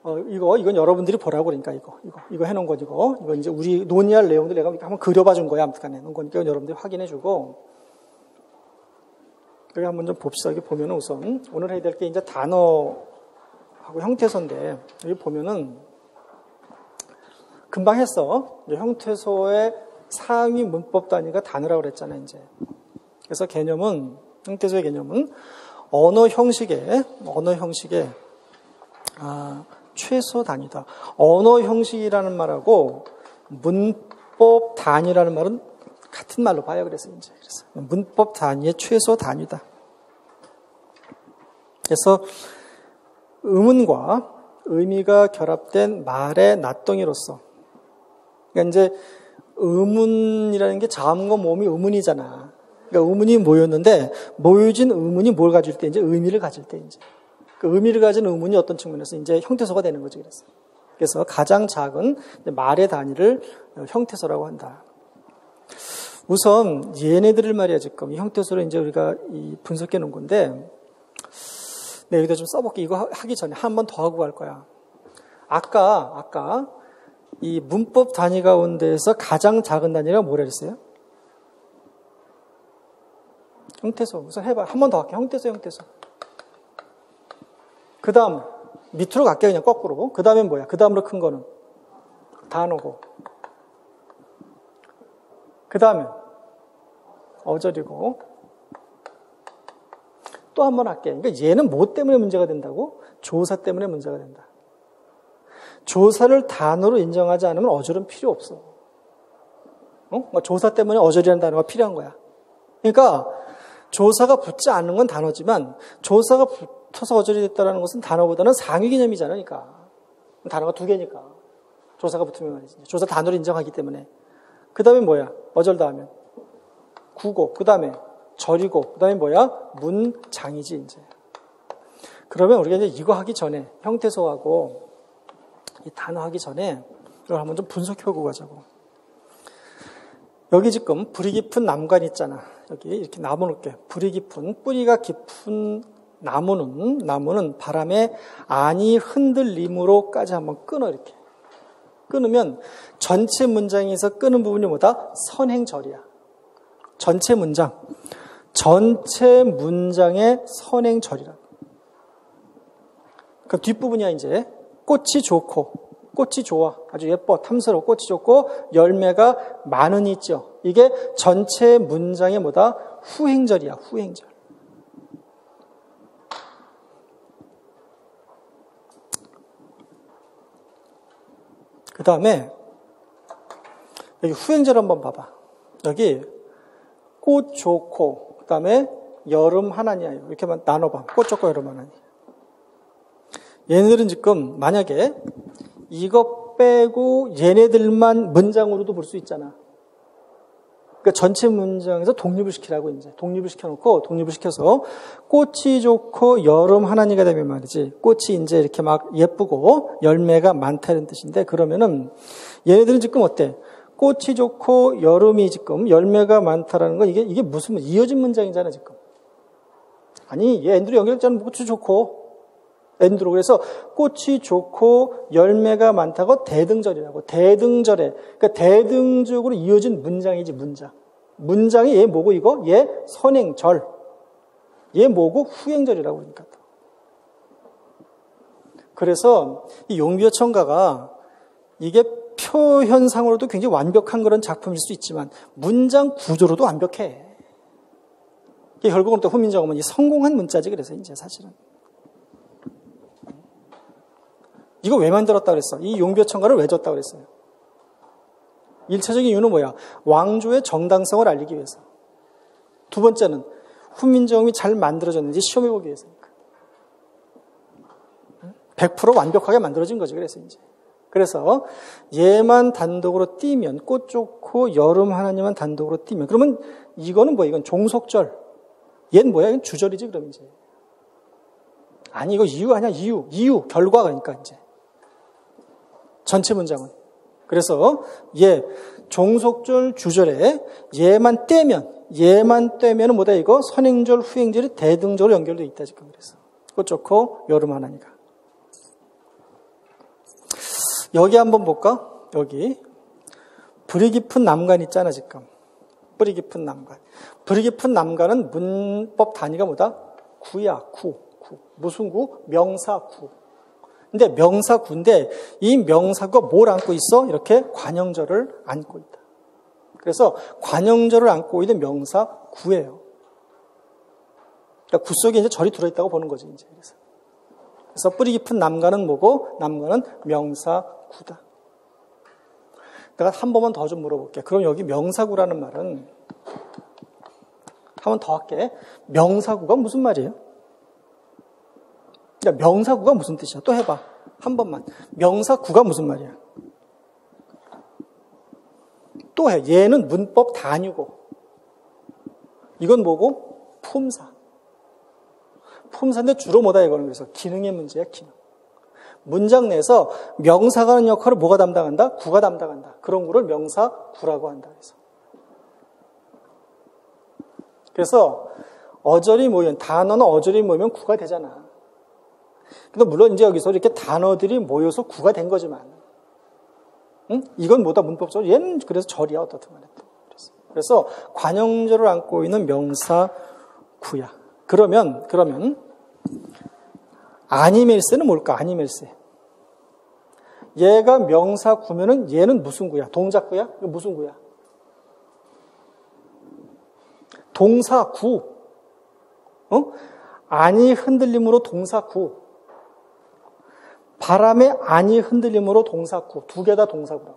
어 이거 이건 여러분들이 보라고 그러니까 이거 이거 이거 해놓은 거 이거 이거 이제 우리 논의할 내용들 내가 한번 그려봐 준 거야 아무튼간에 놓은 거니까 여러분들이 확인해주고 여기 한번 좀 봅시다. 여기 보면은 우선 오늘 해야 될 게 이제 단어하고 형태서인데 여기 보면은 금방 했어. 형태소의 상위 문법 단위가 단어라고 그랬잖아요, 이제. 그래서 개념은, 형태소의 개념은 언어 형식의, 언어 형식의, 아, 최소 단위다. 언어 형식이라는 말하고 문법 단위라는 말은 같은 말로 봐요. 그래서 이제. 그래서 문법 단위의 최소 단위다. 그래서 의문과 의미가 결합된 말의 낯덩이로서 그러니까 이제 의문이라는 게 자음과 모음이 의문이잖아. 그러니까 의문이 모였는데 모여진 의문이 뭘 가질 때 이제 의미를 가질 때 이제 그 의미를 가진 의문이 어떤 측면에서 이제 형태소가 되는 거지 그래서 그래서 가장 작은 말의 단위를 형태소라고 한다. 우선 얘네들을 말이야 지금 형태소를 이제 우리가 분석해 놓은 건데 네, 여기다 좀 써볼게. 이거 하기 전에 한 번 더 하고 갈 거야. 아까, 아까, 이 문법 단위 가운데에서 가장 작은 단위가 뭐라 그랬어요? 형태소. 우선 해봐. 한 번 더 할게. 형태소, 형태소. 그 다음, 밑으로 갈게. 그냥 거꾸로. 그 다음엔 뭐야? 그 다음으로 큰 거는? 단어고. 그 다음에 어절이고. 또 한 번 할게. 그러니까 얘는 뭐 때문에 문제가 된다고? 조사 때문에 문제가 된다. 조사를 단어로 인정하지 않으면 어절은 필요 없어. 어? 그러니까 조사 때문에 어절이라는 단어가 필요한 거야. 그러니까 조사가 붙지 않는 건 단어지만 조사가 붙어서 어절이 됐다는 것은 단어보다는 상위 개념이잖아. 그러니까. 단어가 두 개니까. 조사가 붙으면 말이지. 조사 단어로 인정하기 때문에. 그 다음에 뭐야? 어절 다음에. 구고. 그 다음에 절이고. 그 다음에 뭐야? 문장이지, 이제. 그러면 우리가 이제 이거 하기 전에 형태소하고 이 단어 하기 전에 이걸 한번 좀 분석해 보고 가자고. 여기 지금 불이 깊은 남관 있잖아. 여기 이렇게 나무 놓을게. 불이 깊은 뿌리가 깊은 나무는 나무는 바람에 안이 흔들림으로까지 한번 끊어 이렇게. 끊으면 전체 문장에서 끊은 부분이 뭐다? 선행절이야. 전체 문장. 전체 문장의 선행절이라. 그 뒷부분이야 이제 꽃이 좋고 꽃이 좋아. 아주 예뻐. 탐스러워. 꽃이 좋고 열매가 많은 있죠. 이게 전체 문장의 뭐다? 후행절이야. 후행절. 그 다음에 여기 후행절 한번 봐봐. 여기 꽃 좋고 그 다음에 여름 하나냐 이렇게만 나눠봐. 꽃 좋고 여름 하나냐. 얘네들은 지금 만약에 이것 빼고 얘네들만 문장으로도 볼 수 있잖아. 그러니까 전체 문장에서 독립을 시키라고 이제 독립을 시켜놓고 독립을 시켜서 꽃이 좋고 여름 하나니가 되면 말이지 꽃이 이제 이렇게 막 예쁘고 열매가 많다는 뜻인데 그러면은 얘네들은 지금 어때? 꽃이 좋고 여름이 지금 열매가 많다라는 건 이게 이게 무슨 이어진 문장이잖아 지금. 아니 얘 애들이 연결했잖아 꽃이 좋고 엔드로. 그래서 꽃이 좋고 열매가 많다고 대등절이라고. 대등절에. 그러니까 대등적으로 이어진 문장이지 문장. 문장이 얘 뭐고 이거? 얘 선행절. 얘 뭐고? 후행절이라고 그러니까 그래서 이 용비어 청가가 이게 표현상으로도 굉장히 완벽한 그런 작품일 수 있지만 문장 구조로도 완벽해. 결국은 또 후민정음은 이 성공한 문자지 그래서 이제 사실은. 이거 왜 만들었다 그랬어? 이 용벼청가를 왜 줬다 그랬어요? 일차적인 이유는 뭐야? 왕조의 정당성을 알리기 위해서. 두 번째는 훈민정음이 잘 만들어졌는지 시험해 보기 위해서니까. 100% 완벽하게 만들어진 거지, 그래서 이제. 그래서 얘만 단독으로 띄면 꽃 좋고 여름 하나님만 단독으로 띄면 그러면 이거는 뭐야? 이건 종속절. 얘는 뭐야? 이건 주절이지, 그럼 이제. 아니, 이거 이유 아니야, 이유. 이유, 결과 그러니까 이제. 전체 문장은. 그래서 얘 종속절 주절에 얘만 떼면 얘만 떼면 뭐다 이거? 선행절 후행절이 대등적으로 연결되어 있다 지금 그래서. 꽃 좋고 여름 하나니까 여기 한번 볼까? 여기. 불이 깊은 남간 있잖아 지금. 뿌리 깊은 남간. 불이 깊은 남간은 문법 단위가 뭐다? 구야 구, 구. 무슨 구? 명사 구 근데 명사구인데 이 명사가 뭘 안고 있어? 이렇게 관형절을 안고 있다. 그래서 관형절을 안고 있는 명사구예요. 그러니까 구 속에 이제 절이 들어있다고 보는 거지, 이제. 그래서. 그래서 뿌리 깊은 남가는 뭐고, 남가는 명사구다. 내가 한 번만 더 좀 물어볼게. 그럼 여기 명사구라는 말은, 한 번 더 할게. 명사구가 무슨 말이에요? 그러니까 명사구가 무슨 뜻이야? 또 해봐. 한 번만. 명사구가 무슨 말이야? 또 해. 얘는 문법 단위고. 이건 뭐고? 품사. 품사인데 주로 뭐다 이거는 그래서 기능의 문제야, 기능. 문장 내에서 명사가 하는 역할을 뭐가 담당한다? 구가 담당한다. 그런 거를 명사구라고 한다. 그래서. 그래서 어절이 모이면 단어는 어절이 모이면 구가 되잖아. 근데 물론 이제 여기서 이렇게 단어들이 모여서 구가 된 거지만, 응? 이건 뭐다 문법적으로 얘는 그래서 절이야 어떻든 간에 또. 그래서 관용절을 안고 있는 명사 구야. 그러면 그러면 아니멜세는 뭘까? 아니멜세. 얘가 명사 구면은 얘는 무슨 구야? 동작 구야? 무슨 구야? 동사 구. 어? 아니 흔들림으로 동사 구. 바람의 아니 흔들림으로 동사 구. 두 개 다 동사구라.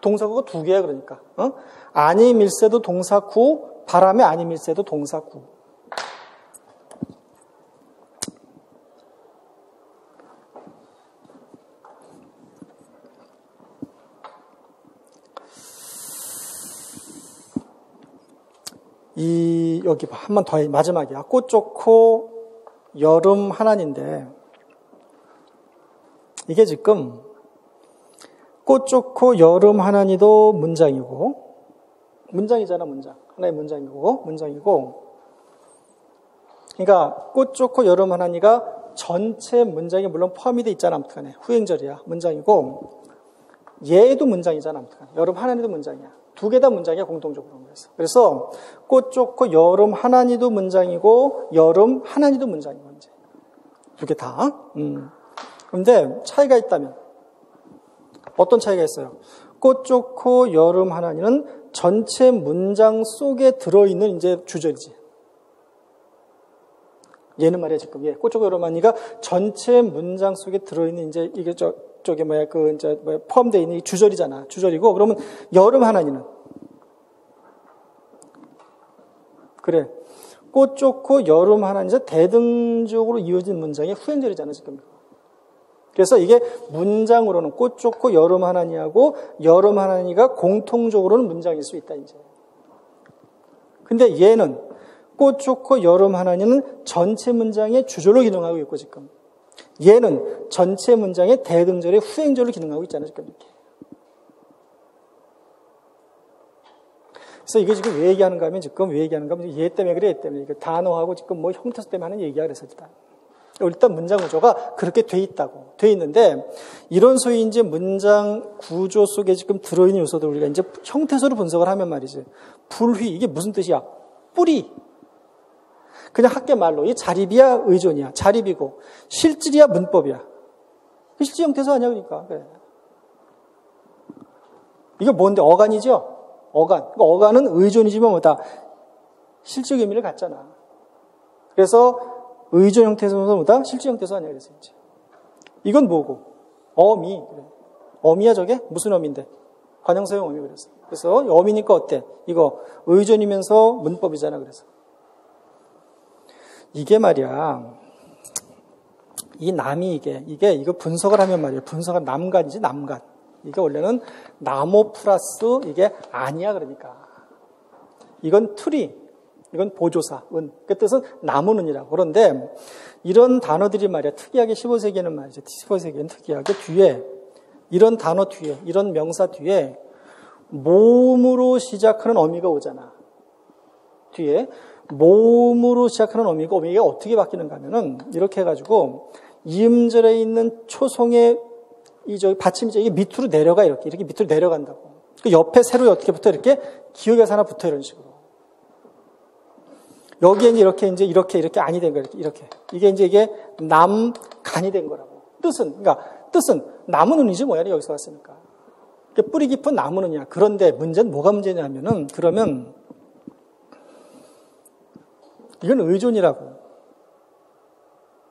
동사구가 두 개야 그러니까. 어? 아니 밀세도 동사 구, 바람의 아니 밀세도 동사 구. 이 여기 한 번 더 마지막이야. 꽃 좋고 여름 하나인데 이게 지금 꽃 좋고 여름 하나니도 문장이고 문장이잖아 문장. 하나의 문장이고 문장이고. 그러니까 꽃 좋고 여름 하나니가 전체 문장이 물론 포함이 돼 있잖아 아무튼간에. 후행절이야. 문장이고 얘도 문장이잖아 아무튼간에. 여름 하나니도 문장이야 두 개 다 문장이야 공통적으로 그래서 그래서 꽃 좋고 여름 하나니도 문장이고 여름 하나니도 문장이고 이제 두 개 다. 음. 근데 차이가 있다면 어떤 차이가 있어요? 꽃 좋고 여름 하나니는 전체 문장 속에 들어있는 이제 주절이지. 얘는 말이야 지금 예, 꽃 좋고 여름 하니가 전체 문장 속에 들어있는 이제 이게 저 쪽에 뭐야 그 이제 뭐야 포함되어 있는 이 주절이잖아. 주절이고 그러면 여름 하나니는 그래. 꽃 좋고 여름 이제 대등적으로 이어진 문장의 후행절이잖아요, 지금. 그래서 이게 문장으로는 꽃 좋고 여름 하나니하고 여름 하나니가 공통적으로는 문장일 수 있다, 이제. 근데 얘는 꽃 좋고 여름 하나니는 전체 문장의 주절로 기능하고 있고, 지금. 얘는 전체 문장의 대등절의 후행절로 기능하고 있잖아요, 지금 이렇게. 그래서 이게 지금 왜 얘기하는가 하면 지금 왜 얘기하는가 하면 얘 때문에 그래, 얘 때문에. 이게 단어하고 지금 뭐 형태수 때문에 하는 얘기야, 그래서 일단. 일단 문장 구조가 그렇게 돼 있다고. 돼 있는데, 이런 소위 이제 문장 구조 속에 지금 들어있는 요소들 우리가 이제 형태소로 분석을 하면 말이지. 불휘, 이게 무슨 뜻이야? 뿌리. 그냥 학계 말로, 이 자립이야, 의존이야. 자립이고, 실질이야, 문법이야. 실질 형태소 아니야, 그러니까. 그래. 이게 뭔데? 어간이죠? 어간. 그러니까 어간은 의존이지만 뭐다. 실질 의미를 갖잖아. 그래서 의존 형태에서 뭐다? 실질 형태에서 아니야. 그래서 이제. 이건 뭐고? 어미. 그래. 어미야 저게? 무슨 어미인데? 관형사용 어미 그래서. 그래서 어미니까 어때? 이거 의존이면서 문법이잖아. 그래서. 이게 말이야. 이 남이 이게, 이게, 이거 분석을 하면 말이야. 분석은 남간이지, 남간. 이게 원래는 나모 플러스 이게 아니야 그러니까. 이건 트리, 이건 보조사, 은. 그 뜻은 나무는이라고. 그런데 이런 단어들이 말이야. 특이하게 15세기에는 말이죠. 15세기에는 특이하게 뒤에 이런 단어 뒤에, 이런 명사 뒤에 모음으로 시작하는 어미가 오잖아. 뒤에 모음으로 시작하는 어미가 어미가 어떻게 바뀌는가 하면은 이렇게 해가지고 이음절에 있는 초성의 이 저기 받침이 이게 밑으로 내려가 이렇게 이렇게 밑으로 내려간다고. 그 옆에 세로 어떻게 붙어 이렇게 기억에서 하나 붙어 이런 식으로. 여기에 이제 이렇게 이제 이렇게 이렇게 안이 된 거예요. 이렇게 이게 이제 이게 남 간이 된 거라고. 뜻은 그러니까 뜻은 나무는 이제 뭐야 여기서 왔으니까. 뿌리 깊은 나무는야. 그런데 문제는 뭐가 문제냐면은 그러면 이건 의존이라고.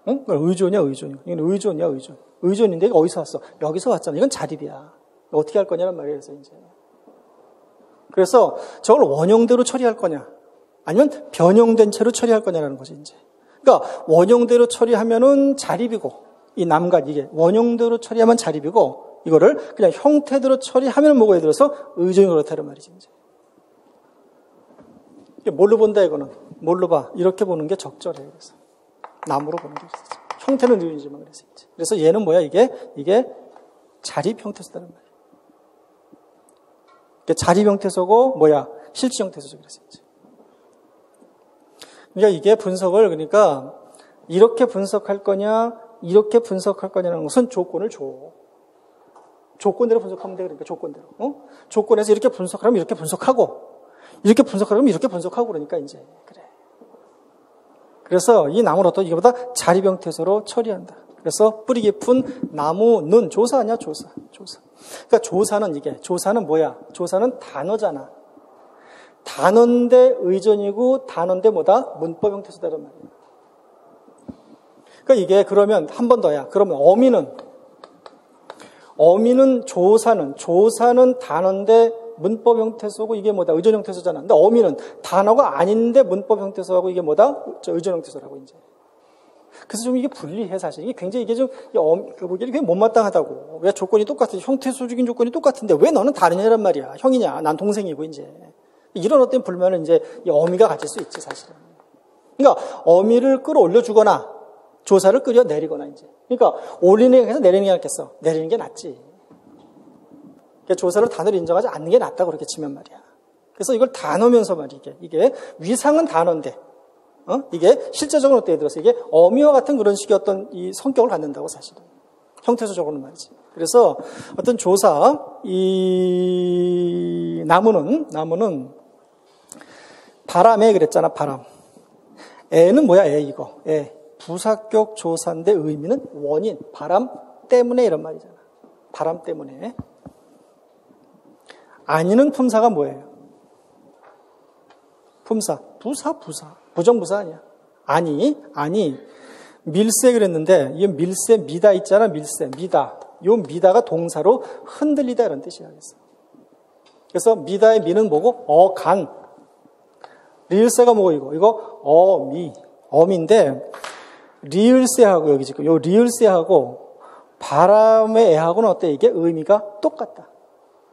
응? 의존이야, 의존. 이건 의존이야, 의존. 의존인데 이거 어디서 왔어? 여기서 왔잖아. 이건 자립이야. 어떻게 할 거냐는 말이에요, 이제. 그래서 저걸 원형대로 처리할 거냐? 아니면 변형된 채로 처리할 거냐라는 거지, 이제. 그러니까 원형대로 처리하면은 자립이고, 이 남간 이게 원형대로 처리하면 자립이고, 이거를 그냥 형태대로 처리하면 뭐가 들어서 의존이 그렇다는 말이지, 이제. 뭘로 본다, 이거는? 뭘로 봐? 이렇게 보는 게 적절해, 그래서. 나무로 보는 게 있었어. 형태는 의존이지만 그래서 이제. 그래서 얘는 뭐야, 이게? 이게 자립 형태소다는 말이야. 자립 형태소고, 뭐야? 실질 형태소죠, 그래서 이제. 그러니까 이게 분석을, 그러니까, 이렇게 분석할 거냐, 이렇게 분석할 거냐는 것은 조건을 줘. 조건대로 분석하면 돼. 그러니까 조건대로. 어? 조건에서 이렇게 분석하면 이렇게 분석하고, 이렇게 분석하면 이렇게 분석하고 그러니까 이제 그래. 그래서 이 나무는 어떤 이거보다 자리병태소로 처리한다. 그래서 뿌리 깊은 나무는 조사 아니야 조사. 조사. 그러니까 조사는 이게 조사는 뭐야? 조사는 단어잖아. 단어인데 의전이고 단어인데 뭐다? 문법 형태소다란 말이야. 그러니까 이게 그러면 한 번 더야. 그러면 어미는 어미는 조사는 조사는 단어인데 문법 형태소고 이게 뭐다? 의전 형태소잖아. 근데 어미는 단어가 아닌데 문법 형태소하고 이게 뭐다? 의전 형태소라고 이제. 그래서 좀 이게 불리해 사실. 이게 굉장히 이게 좀 보기에 그 못마땅하다고. 왜 조건이 똑같은 형태소적인 조건이 똑같은데 왜 너는 다르냐란 말이야. 형이냐? 난 동생이고 이제. 이런 어떤 불만은 이제 어미가 가질 수 있지 사실은. 그러니까 어미를 끌어올려 주거나 조사를 끌어 내리거나 이제. 그러니까 올리는 게 해서 내리는 게 낫겠어. 내리는 게 낫지. 그러니까 조사를 단어로 인정하지 않는 게 낫다 그렇게 치면 말이야. 그래서 이걸 단어면서 말이야. 이게, 이게 위상은 단어인데 어? 이게 실제적으로 어떻게 들어서 이게 어미와 같은 그런 식의 어떤 이 성격을 갖는다고 사실은. 형태적으로는 말이지. 그래서 어떤 조사, 이 나무는, 나무는 바람에 그랬잖아, 바람. 애는 뭐야, 애 이거. 애. 부사격 조사인데 의미는 원인, 바람 때문에 이런 말이잖아. 바람 때문에. 아니는 품사가 뭐예요? 품사. 부사, 부사. 부정부사 아니야. 아니, 아니. 밀세 그랬는데, 이 밀세, 미다 있잖아, 밀세, 미다. 요 미다가 동사로 흔들리다 이런 뜻이야. 그래서. 그래서 미다의 미는 뭐고? 어 간. 리을세가 뭐고 이거? 이거 어미. 어미인데, 리을세하고 여기 지금 요 리을세하고 바람의 애하고는 어때? 이게 의미가 똑같다.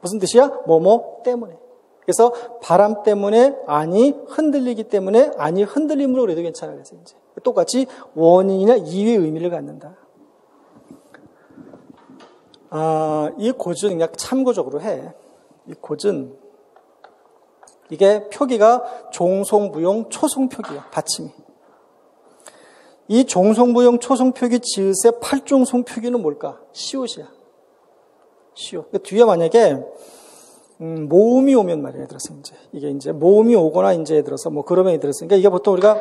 무슨 뜻이야? 뭐뭐 때문에. 그래서 바람 때문에 아니 흔들리기 때문에 아니 흔들림으로 그래도 괜찮아 그래서 이제 똑같이 원인이나 이유의 의미를 갖는다. 아, 이 고준 그냥 참고적으로 해. 이 고준 이게 표기가 종송부용 초송표기야 받침이. 이 종송부용 초송표기 지읒의 8종 송표기는 뭘까? 시옷이야. 시옷. 그 뒤에 만약에 음, 모음이 오면 말이야, 들어서 이제. 이게 이제 모음이 오거나 이제 들어서 뭐 그러면 들었으니까 이게 보통 우리가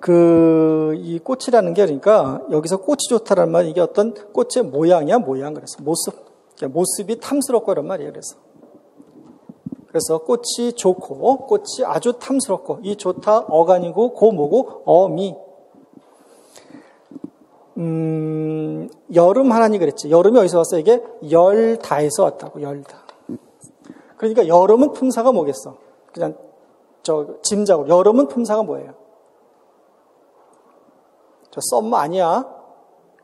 그, 이 꽃이라는 게 그러니까 여기서 꽃이 좋다라는 말 이게 어떤 꽃의 모양이야, 모양. 그래서 모습. 모습이 탐스럽고 이런 말이에요, 그래서. 그래서 꽃이 좋고, 꽃이 아주 탐스럽고, 이 좋다, 어간이고, 고 뭐고, 어미. 음, 여름 하나니 그랬지. 여름이 어디서 왔어? 이게 열다에서 왔다고, 열다. 그러니까 여름은 품사가 뭐겠어? 그냥 저 짐작으로 여름은 품사가 뭐예요? 저 썸머 아니야?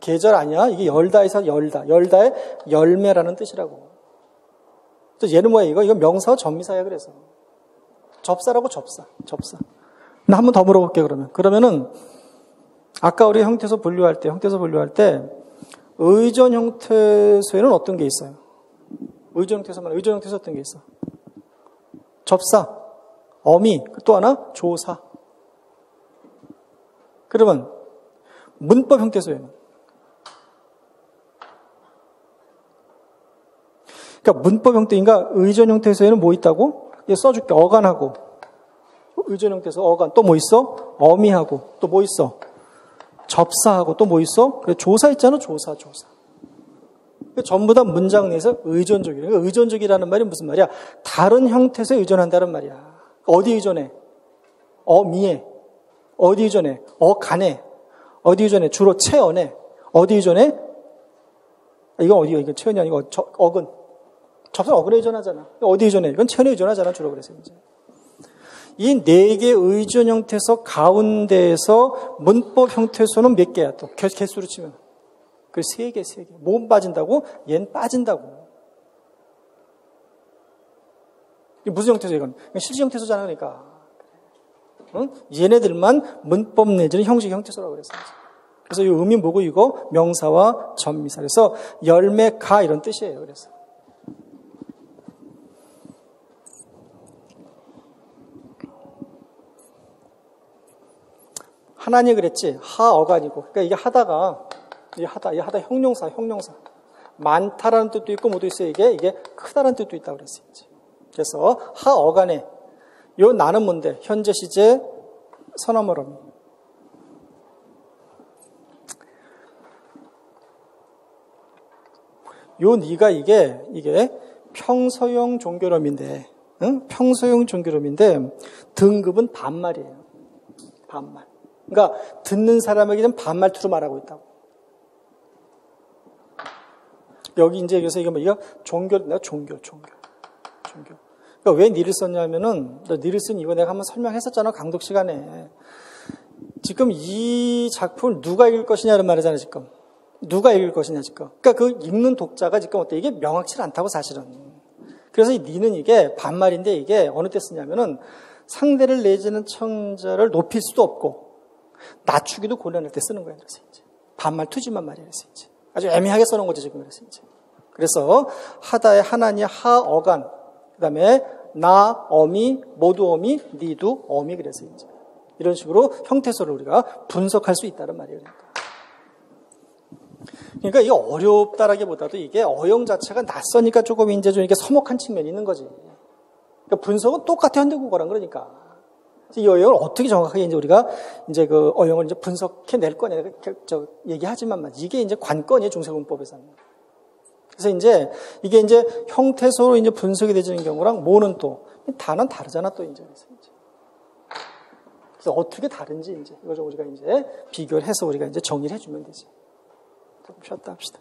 계절 아니야? 이게 열다에서 열다. 열다의 열매라는 뜻이라고. 또 얘는 뭐야 이거? 이거 명사와 전미사야 그래서. 접사라고 접사. 접사. 나 한 번 더 물어볼게 그러면. 그러면은 아까 우리 형태소 분류할 때, 형태소 분류할 때 의전 형태소에는 어떤 게 있어요? 의전 형태소만 의전 형태소 어떤 게 있어? 접사, 어미, 또 하나 조사. 그러면 문법 형태소에는 그러니까 문법 형태인가 의전 형태소에는 뭐 있다고? 얘 써줄게. 어간하고 의전 형태소 어간 또 뭐 있어? 어미하고 또 뭐 있어? 접사하고 또 뭐 있어? 조사 있잖아. 조사, 조사. 전부 다 문장 내에서 의존적이에요. 그러니까 의존적이라는 말이 무슨 말이야? 다른 형태에서 의존한다는 말이야. 어디 의존해? 어미에. 어디 의존해? 어간에. 어디 의존해? 주로 체언에. 어디 의존해? 이건 어디가? 이건 체언이 아니고 저, 어근. 접선 어근에 의존하잖아. 어디 의존해? 이건 체언에 의존하잖아. 주로 그래서 이제. 이 네 개 의존 형태에서 가운데에서 문법 형태에서는 몇 개야 또 개수로 치면 그 세 개, 세 개. 몸 빠진다고? 얜 빠진다고. 무슨 형태소 이건? 실질 형태소잖아, 그러니까. 응? 얘네들만 문법 내지는 형식 형태소라고 그랬어요. 그래서 이 의미 뭐고 이거? 명사와 전미사. 그래서 열매 가 이런 뜻이에요. 그래서. 하나니 그랬지. 하어가 아니고. 그러니까 이게 하다가, 이게 하다, 이게 하다 형용사, 형용사. 많다라는 뜻도 있고 뭐도 있어요. 이게, 이게 크다라는 뜻도 있다고 그랬어요. 이제. 그래서 하어간에, 요 나는 뭔데? 현재 시제 선어머럼. 요 니가 이게, 이게 평서용 종교럼인데, 응? 평소용 종교럼인데 등급은 반말이에요. 반말. 그러니까 듣는 사람에게는 반말투로 말하고 있다고. 여기 이제 여기서 이게 뭐 이거 종교 내가 종교 종교 종교. 그러니까 왜 니를 썼냐면은 너 니를 쓴 이거 내가 한번 설명했었잖아 강독 시간에. 지금 이 작품을 누가 읽을 것이냐는 말이잖아요 지금. 누가 읽을 것이냐 지금. 그러니까 그 읽는 독자가 지금 어때 이게 명확치 않다고 사실은. 그래서 이 니는 이게 반말인데 이게 어느 때 쓰냐면은 상대를 내지는 청자를 높일 수도 없고 낮추기도 곤란할 때 쓰는 거예요. 그래서 이제 반말 투지만 말이야. 그래서 이제 아주 애매하게 써놓은 거죠 지금 그래서 이제 그래서 하다의 하나니 하어간 그다음에 나 어미 모두 어미 니도 어미 그래서 이제 이런 식으로 형태소를 우리가 분석할 수 있다는 말이에요. 그러니까. 그러니까 이게 어렵다라기보다도 이게 어용 자체가 낯서니까 조금 이제 좀 이게 서먹한 측면이 있는 거지. 그러니까 분석은 똑같아 현대국어랑 그러니까. 이 어용을 어떻게 정확하게 이제 우리가 이제 그 어용을 이제 분석해 낼 거냐 저 얘기하지만 이게 이제 관건이에요 중세문법에서는. 그래서 이제 이게 이제 형태소로 이제 분석이 되는 경우랑 뭐는 또 단어는 다르잖아 또 이제 그래서 이제. 그래서 어떻게 다른지 이제 이걸 좀 우리가 이제 비교를 해서 우리가 이제 정리를 해주면 되지. 조금 쉬었다 합시다.